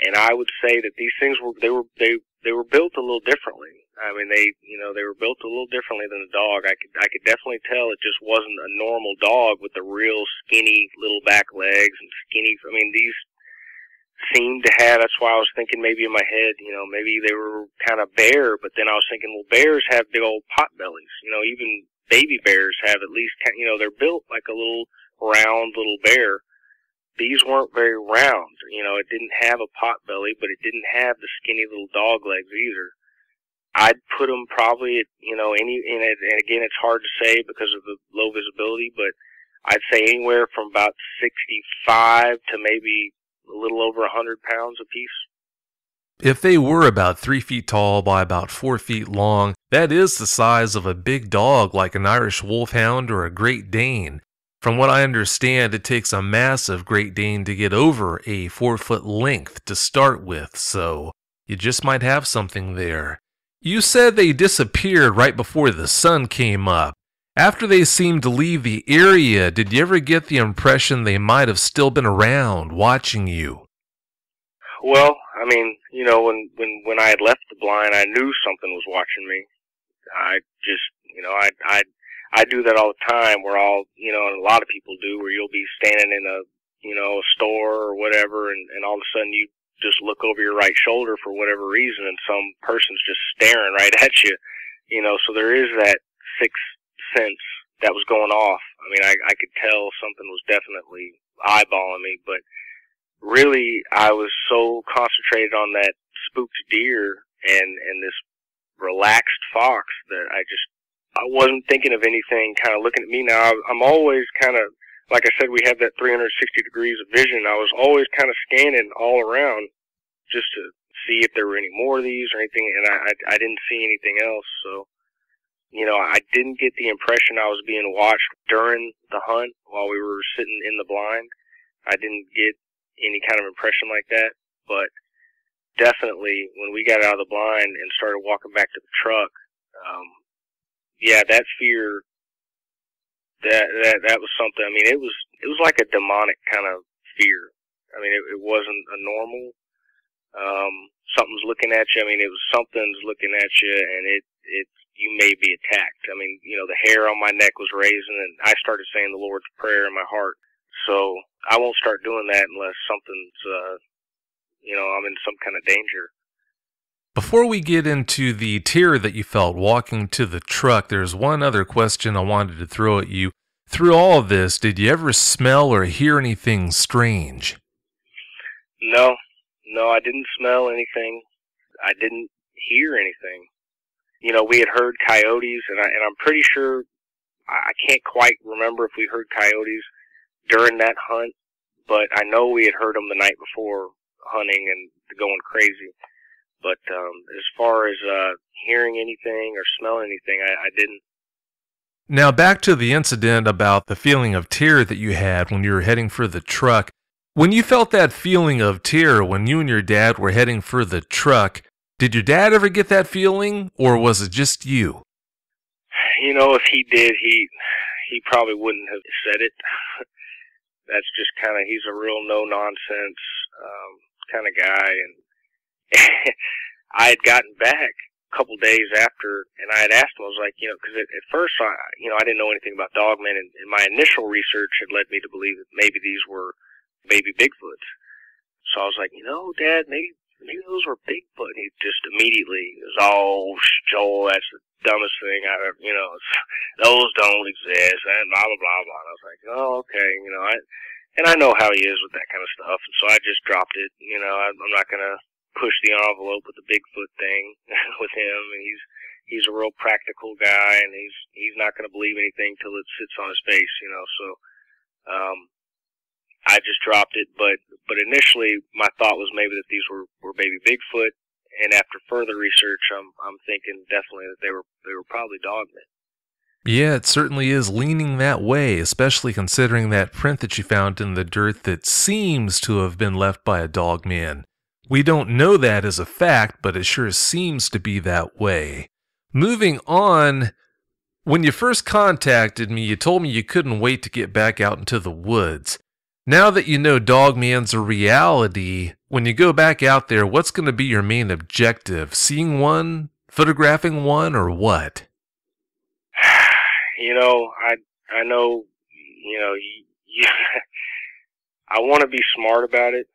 and I would say that these things were they were they they were built a little differently. I mean, they you know they were built a little differently than a dog. I could I could definitely tell it just wasn't a normal dog with the real skinny little back legs and skinny. I mean, these seemed to have. That's why I was thinking maybe in my head, you know, maybe they were kind of bear. But then I was thinking, well, bears have big old pot bellies. You know, even baby bears have at least. You know, they're built like a little round little bear these weren't very round. You know, it didn't have a pot belly, but it didn't have the skinny little dog legs either. I'd put them probably at, you know, any, and, it, and again, it's hard to say because of the low visibility, but I'd say anywhere from about 65 to maybe a little over a hundred pounds apiece.
If they were about three feet tall by about four feet long, that is the size of a big dog like an Irish Wolfhound or a Great Dane. From what I understand, it takes a massive Great Dane to get over a four foot length to start with, so you just might have something there. You said they disappeared right before the sun came up. After they seemed to leave the area, did you ever get the impression they might have still been around watching you?
Well, I mean, you know, when when when I had left the blind, I knew something was watching me. I just, you know, I I I do that all the time. Where all, you know, and a lot of people do, where you'll be standing in a, you know, a store or whatever, and and all of a sudden you just look over your right shoulder for whatever reason, and some person's just staring right at you. You know, so there is that sixth sense that was going off. I mean, I I could tell something was definitely eyeballing me, but really I was so concentrated on that spooked deer and and this relaxed fox that I just I wasn't thinking of anything kind of looking at me now I'm always kind of like I said we have that 360 degrees of vision I was always kind of scanning all around just to see if there were any more of these or anything and I I, I didn't see anything else so you know I didn't get the impression I was being watched during the hunt while we were sitting in the blind I didn't get any kind of impression like that. But definitely, when we got out of the blind and started walking back to the truck, um, yeah, that fear, that that that was something. I mean, it was it was like a demonic kind of fear. I mean, it, it wasn't a normal. Um, something's looking at you. I mean, it was something's looking at you, and it it you may be attacked. I mean, you know, the hair on my neck was raising, and I started saying the Lord's prayer in my heart. So I won't start doing that unless something's, uh, you know, I'm in some kind of danger.
Before we get into the terror that you felt walking to the truck, there's one other question I wanted to throw at you. Through all of this, did you ever smell or hear anything strange?
No, no, I didn't smell anything. I didn't hear anything. You know, we had heard coyotes, and I and I'm pretty sure I can't quite remember if we heard coyotes during that hunt, but I know we had heard them the night before hunting and going crazy. But um, as far as uh, hearing anything or smelling anything, I, I didn't.
Now, back to the incident about the feeling of terror that you had when you were heading for the truck. When you felt that feeling of terror when you and your dad were heading for the truck, did your dad ever get that feeling, or was it just you?
You know, if he did, he he probably wouldn't have said it. (laughs) that's just kind of he's a real no nonsense um, kind of guy, and (laughs) I had gotten back a couple days after, and I had asked him, I was like, you know, because at, at first I, you know, I didn't know anything about dogmen, and, and my initial research had led me to believe that maybe these were baby Bigfoots. So I was like, you know, Dad, maybe those were Bigfoot. And he just immediately was, oh, Joel, that's the dumbest thing I ever, you know, those don't exist, and blah, blah, blah, blah. And I was like, oh, okay, you know, I, and I know how he is with that kind of stuff, and so I just dropped it. You know, I, I'm not gonna push the envelope with the Bigfoot thing (laughs) with him, he's he's a real practical guy, and he's he's not gonna believe anything till it sits on his face, you know. So, um, I just dropped it, but but initially my thought was maybe that these were were baby Bigfoot, and after further research, I'm I'm thinking definitely that they were they were probably dogmen.
Yeah, it certainly is leaning that way, especially considering that print that you found in the dirt that seems to have been left by a dog man. We don't know that as a fact, but it sure seems to be that way. Moving on, when you first contacted me, you told me you couldn't wait to get back out into the woods. Now that you know Dogman's a reality, when you go back out there, what's going to be your main objective? Seeing one, photographing one, or what? (sighs)
You know, I I know, you know, you, you (laughs) I want to be smart about it,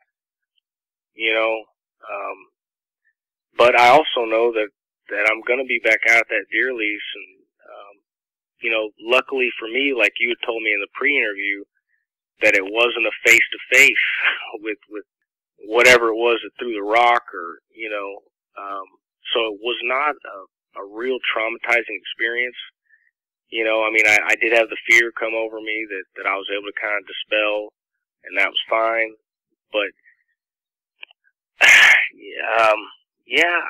you know, um, but I also know that that I'm going to be back out that deer lease, and um, you know, luckily for me, like you had told me in the pre-interview, that it wasn't a face to face with with whatever it was that threw the rock or you know um so it was not a, a real traumatizing experience you know i mean I, I did have the fear come over me that that i was able to kind of dispel and that was fine but (sighs) um, yeah.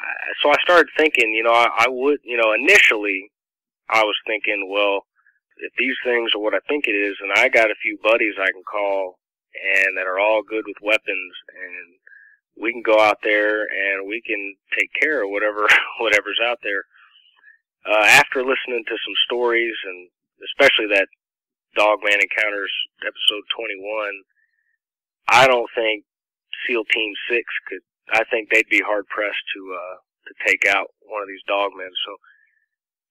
So I started thinking, you know, I, I would, you know, initially I was thinking, well, if these things are what I think it is, and I got a few buddies I can call and that are all good with weapons and we can go out there and we can take care of whatever (laughs) whatever's out there. Uh, after listening to some stories and especially that Dogman Encounters episode 21, I don't think SEAL Team Six could. I think they'd be hard pressed to uh, to take out one of these dogmen. So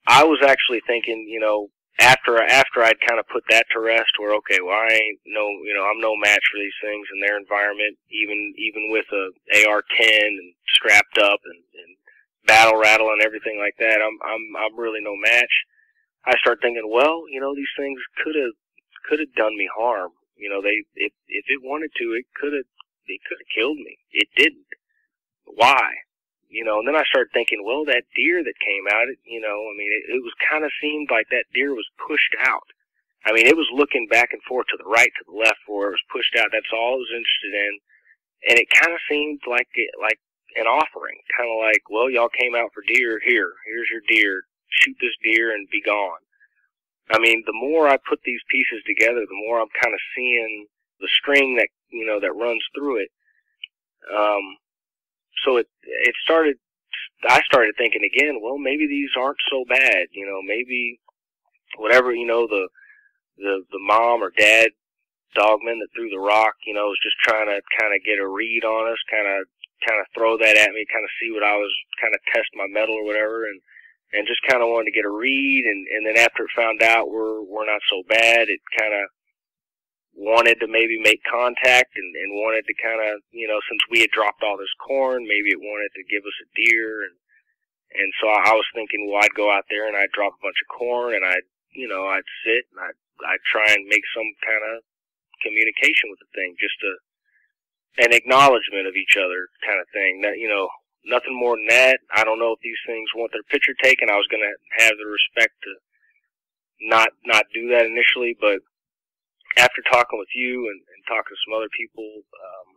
I was actually thinking, you know, after after I'd kind of put that to rest, where okay, well I ain't no, you know, I'm no match for these things in their environment, even even with a AR-10 and strapped up and, and battle rattle and everything like that. I'm I'm I'm really no match. I start thinking, well, you know, these things could have could have done me harm. You know, they if if it wanted to, it could have it could have killed me. It didn't. Why? You know, and then I started thinking, well, that deer that came out, you know, I mean, it, it was kind of seemed like that deer was pushed out. I mean, it was looking back and forth to the right, to the left, where it was pushed out. That's all it was interested in, and it kind of seemed like it, like an offering, kind of like, well, y'all came out for deer. Here, here's your deer. Shoot this deer and be gone. I mean, the more I put these pieces together, the more I'm kind of seeing the string that you know that runs through it. Um, so it it started. I started thinking again. Well, maybe these aren't so bad. You know, maybe whatever you know the the the mom or dad dogman that threw the rock, you know, was just trying to kind of get a read on us, kind of kind of throw that at me, kind of see what I was, kind of test my mettle or whatever, and and just kind of wanted to get a read, and and then after it found out we're we're not so bad, it kind of wanted to maybe make contact and, and wanted to kind of, you know, since we had dropped all this corn, maybe it wanted to give us a deer. And, and so I, I was thinking, well, I'd go out there and I'd drop a bunch of corn and I'd, you know, I'd sit and I'd, I'd try and make some kind of communication with the thing, just a, an acknowledgement of each other kind of thing. That, you know, nothing more than that. I don't know if these things want their picture taken. I was going to have the respect to not, not do that initially, but after talking with you and, and talking to some other people, um,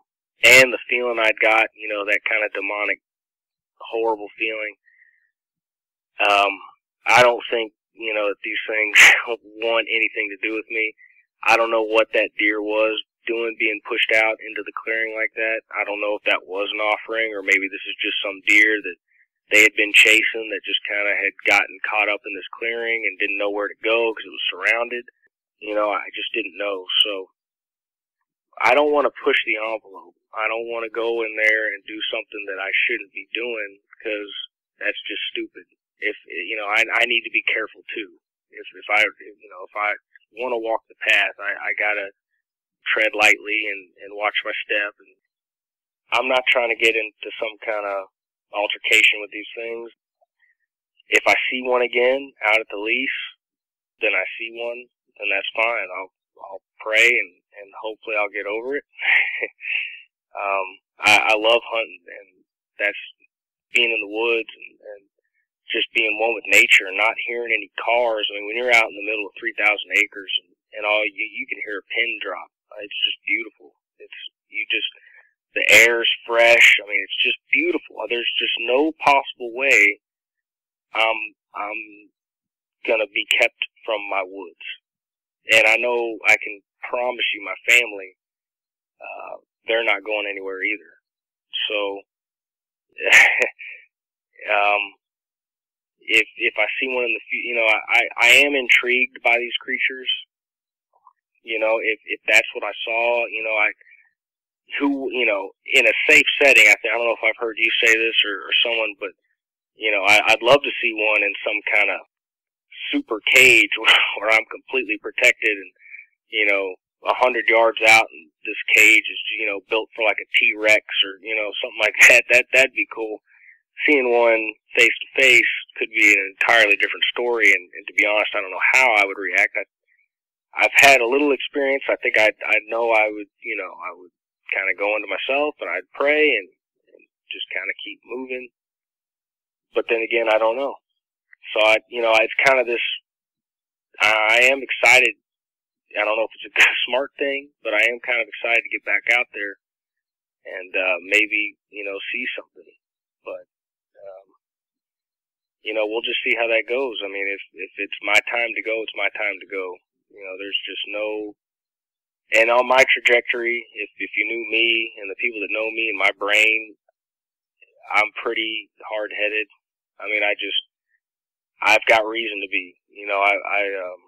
and the feeling I'd got, you know, that kind of demonic, horrible feeling, um, I don't think, you know, that these things (laughs) want anything to do with me. I don't know what that deer was doing being pushed out into the clearing like that. I don't know if that was an offering or maybe this is just some deer that they had been chasing that just kind of had gotten caught up in this clearing and didn't know where to go because it was surrounded. You know, I just didn't know. So I don't want to push the envelope. I don't want to go in there and do something that I shouldn't be doing because that's just stupid. If you know, I I need to be careful too. If if I you know if I want to walk the path, I I gotta tread lightly and and watch my step. And I'm not trying to get into some kind of altercation with these things. If I see one again out at the lease, then I see one then that's fine. I'll I'll pray and and hopefully I'll get over it. (laughs) um, I, I love hunting, and that's being in the woods and, and just being one with nature and not hearing any cars. I mean, when you're out in the middle of 3,000 acres and, and all you, you can hear a pin drop. It's just beautiful. It's, you just, the air's fresh. I mean, it's just beautiful. There's just no possible way I'm, I'm gonna be kept from my woods and I know I can promise you my family, uh, they're not going anywhere either. So, (laughs) um, if, if I see one in the future, you know, I, I am intrigued by these creatures. You know, if, if that's what I saw, you know, I, who, you know, in a safe setting, I I don't know if I've heard you say this or, or someone, but, you know, I, I'd love to see one in some kind of super cage (laughs) where I'm completely protected and, you know, a hundred yards out and this cage is, you know, built for like a T-Rex or, you know, something like (laughs) that. That, that'd be cool. Seeing one face to face could be an entirely different story. And, and to be honest, I don't know how I would react. I, I've had a little experience. I think I, I know I would, you know, I would kind of go into myself and I'd pray and, and just kind of keep moving. But then again, I don't know. So I, you know, it's kind of this. I am excited. I don't know if it's a (laughs) smart thing, but I am kind of excited to get back out there and uh, maybe you know see something. But um, you know, we'll just see how that goes. I mean, if if it's my time to go, it's my time to go. You know, there's just no. And on my trajectory, if if you knew me and the people that know me and my brain, I'm pretty hard headed. I mean, I just I've got reason to be. You know, I I um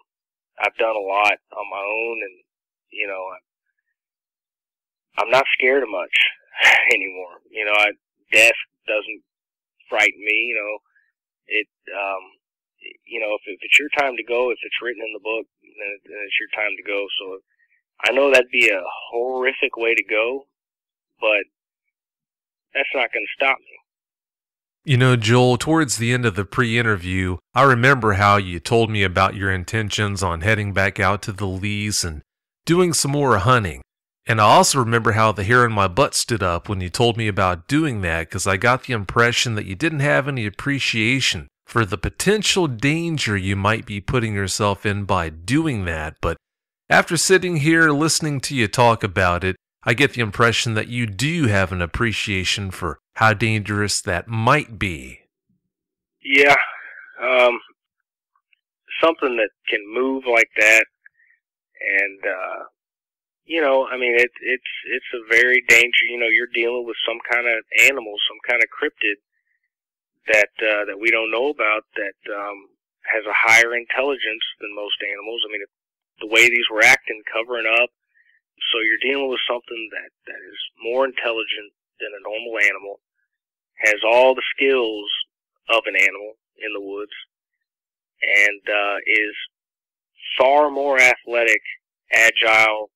I've done a lot on my own, and you know, I'm I'm not scared of much (laughs) anymore. You know, I, death doesn't frighten me. You know, it, um, you know, if, if it's your time to go, if it's written in the book, then, then it's your time to go. So I know that'd be a horrific way to go, but that's not going to stop me.
You know, Joel, towards the end of the pre interview, I remember how you told me about your intentions on heading back out to the lease and doing some more hunting. And I also remember how the hair on my butt stood up when you told me about doing that because I got the impression that you didn't have any appreciation for the potential danger you might be putting yourself in by doing that. But after sitting here listening to you talk about it, I get the impression that you do have an appreciation for how dangerous that might be.
Yeah. Um, something that can move like that and, uh, you know, I mean, it, it's it's a very dangerous. You know, you're dealing with some kind of animal, some kind of cryptid that uh, that we don't know about that um, has a higher intelligence than most animals. I mean, the way these were acting, covering up, so you're dealing with something that that is more intelligent than a normal animal, has all the skills of an animal in the woods, and uh, is far more athletic, agile,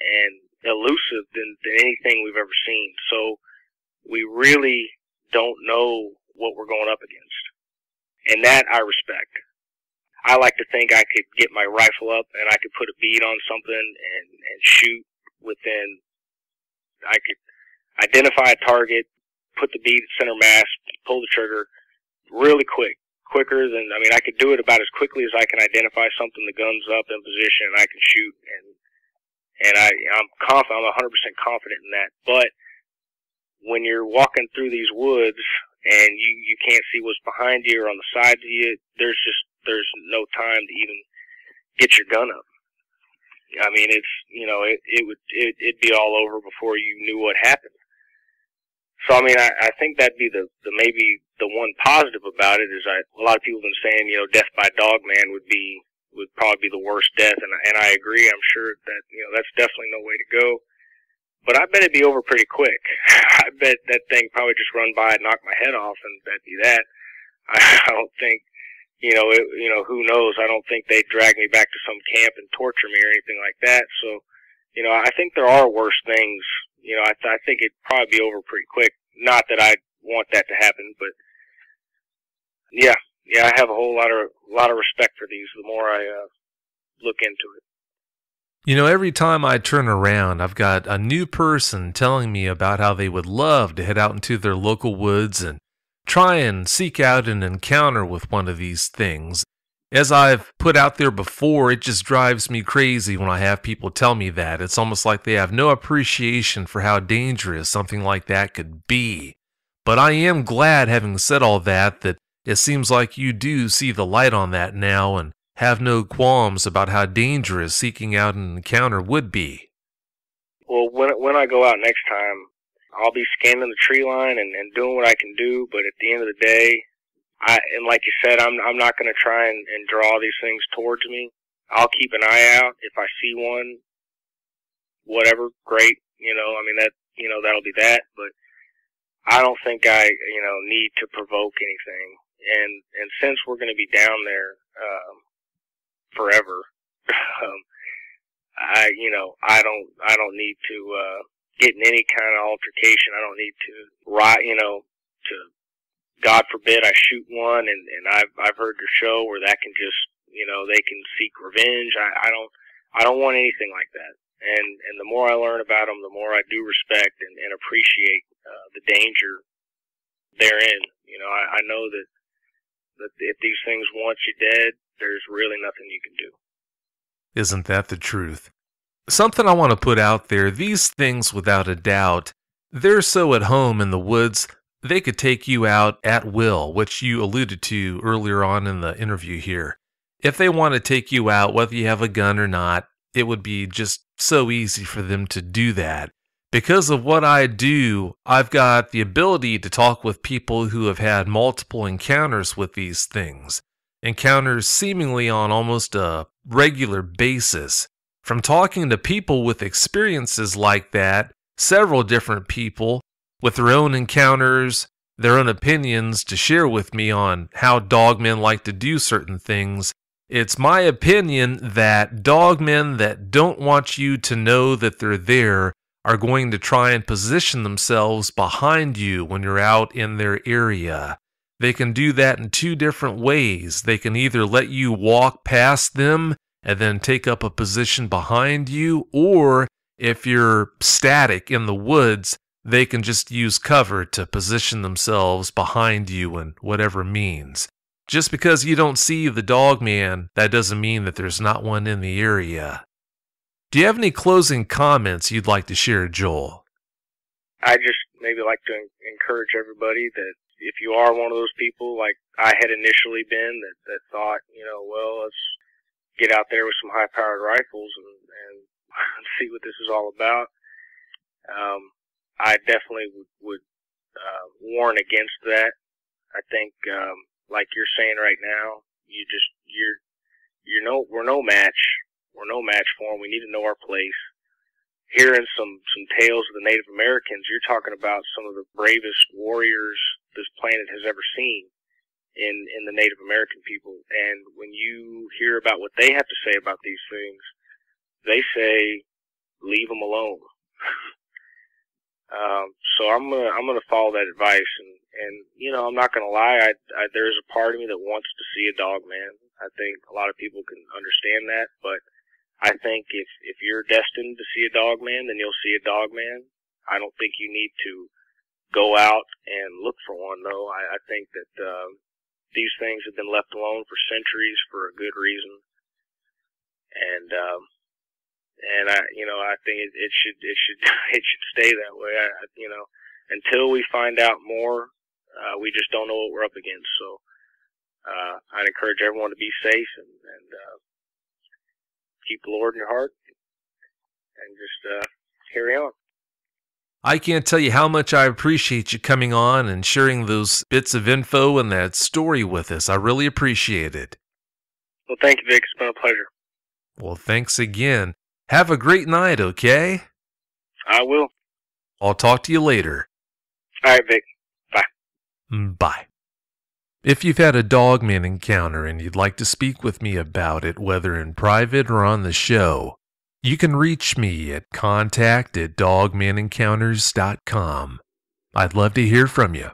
and elusive than, than anything we've ever seen. So we really don't know what we're going up against. And that I respect. I like to think I could get my rifle up and I could put a bead on something and, and shoot within, I could identify a target, put the bead at center mass, pull the trigger really quick. Quicker than, I mean, I could do it about as quickly as I can identify something, the gun's up in position and I can shoot and and I I'm confident I'm 100% confident in that. But when you're walking through these woods and you you can't see what's behind you or on the sides of you, there's just there's no time to even get your gun up. I mean, it's you know it it would it, it'd be all over before you knew what happened. So I mean, I, I think that'd be the the maybe the one positive about it is I a lot of people have been saying you know death by dog man would be would probably be the worst death, and and I agree. I'm sure that you know that's definitely no way to go. But I bet it'd be over pretty quick. (laughs) I bet that thing probably just run by and knock my head off, and that'd be that. I, (laughs) I don't think, you know, it, you know, who knows? I don't think they'd drag me back to some camp and torture me or anything like that. So, you know, I think there are worse things. You know, I, th- I think it'd probably be over pretty quick. Not that I want that to happen, but yeah, yeah, I have a whole lot of a lot of respect for these. The more I uh, look into it.
You know, every time I turn around, I've got a new person telling me about how they would love to head out into their local woods and try and seek out an encounter with one of these things. As I've put out there before, it just drives me crazy when I have people tell me that. It's almost like they have no appreciation for how dangerous something like that could be. But I am glad, having said all that, that it seems like you do see the light on that now and have no qualms about how dangerous seeking out an encounter would be.
Well, when when I go out next time, I'll be scanning the tree line and, and doing what I can do. But at the end of the day, I and like you said, I'm I'm not going to try and, and draw these things towards me. I'll keep an eye out if I see one. Whatever, great. You know, I mean that you know that'll be that. But I don't think I you know need to provoke anything and and since we're going to be down there um, forever, (laughs) um, I you know I don't I don't need to uh, get in any kind of altercation. I don't need to rot you know to God forbid I shoot one and and I've I've heard your show where that can just you know they can seek revenge. I I don't I don't want anything like that. And and the more I learn about them, the more I do respect and, and appreciate uh, the danger therein. You know, I, I know that that if these things want you dead, there's really nothing you can do.
Isn't that the truth? Something I want to put out there these things, without a doubt, they're so at home in the woods, they could take you out at will, which you alluded to earlier on in the interview here. If they want to take you out, whether you have a gun or not, it would be just so easy for them to do that. Because of what I do, I've got the ability to talk with people who have had multiple encounters with these things, encounters seemingly on almost a regular basis. From talking to people with experiences like that, several different people with their own encounters, their own opinions to share with me on how dogmen like to do certain things, it's my opinion that dogmen that don't want you to know that they're there are going to try and position themselves behind you when you're out in their area. They can do that in two different ways. They can either let you walk past them and then take up a position behind you, or if you're static in the woods, they can just use cover to position themselves behind you in whatever means. Just because you don't see the dog man, that doesn't mean that there's not one in the area. Do you have any closing comments you'd like to share, Joel?
I just maybe like to encourage everybody that if you are one of those people like I had initially been that, that thought, you know, well, let's get out there with some high powered rifles and, and (laughs) see what this is all about. Um, I definitely would, would uh, warn against that. I think um, like you're saying right now, you just you're you're no we're no match. We're no match for them. We need to know our place. Hearing some some tales of the Native Americans, you're talking about some of the bravest warriors this planet has ever seen in in the Native American people. And when you hear about what they have to say about these things, they say leave them alone. (laughs) um, so I'm gonna I'm gonna follow that advice and and you know, I'm not gonna lie. I, I there's a part of me that wants to see a dog man. I think a lot of people can understand that, but I think if if you're destined to see a dog man, then you'll see a dog man. I don't think you need to go out and look for one, though. I, I think that uh, these things have been left alone for centuries for a good reason, and um, and I, you know, I think it, it should it should (laughs) it should stay that way. I, you know, until we find out more uh, we just don't know what we're up against. So uh, I'd encourage everyone to be safe and, and uh, keep the Lord in your heart and just uh, carry on.
I can't tell you how much I appreciate you coming on and sharing those bits of info and that story with us. I really appreciate it.
Well, thank you, Vic. It's been a pleasure.
Well, thanks again. Have a great night, okay?
I will.
I'll talk to you later.
All right, Vic. Bye.
Mm, bye. If you've had a dogman encounter and you'd like to speak with me about it, whether in private or on the show, you can reach me at contact at dogmanencounters.com. I'd love to hear from you.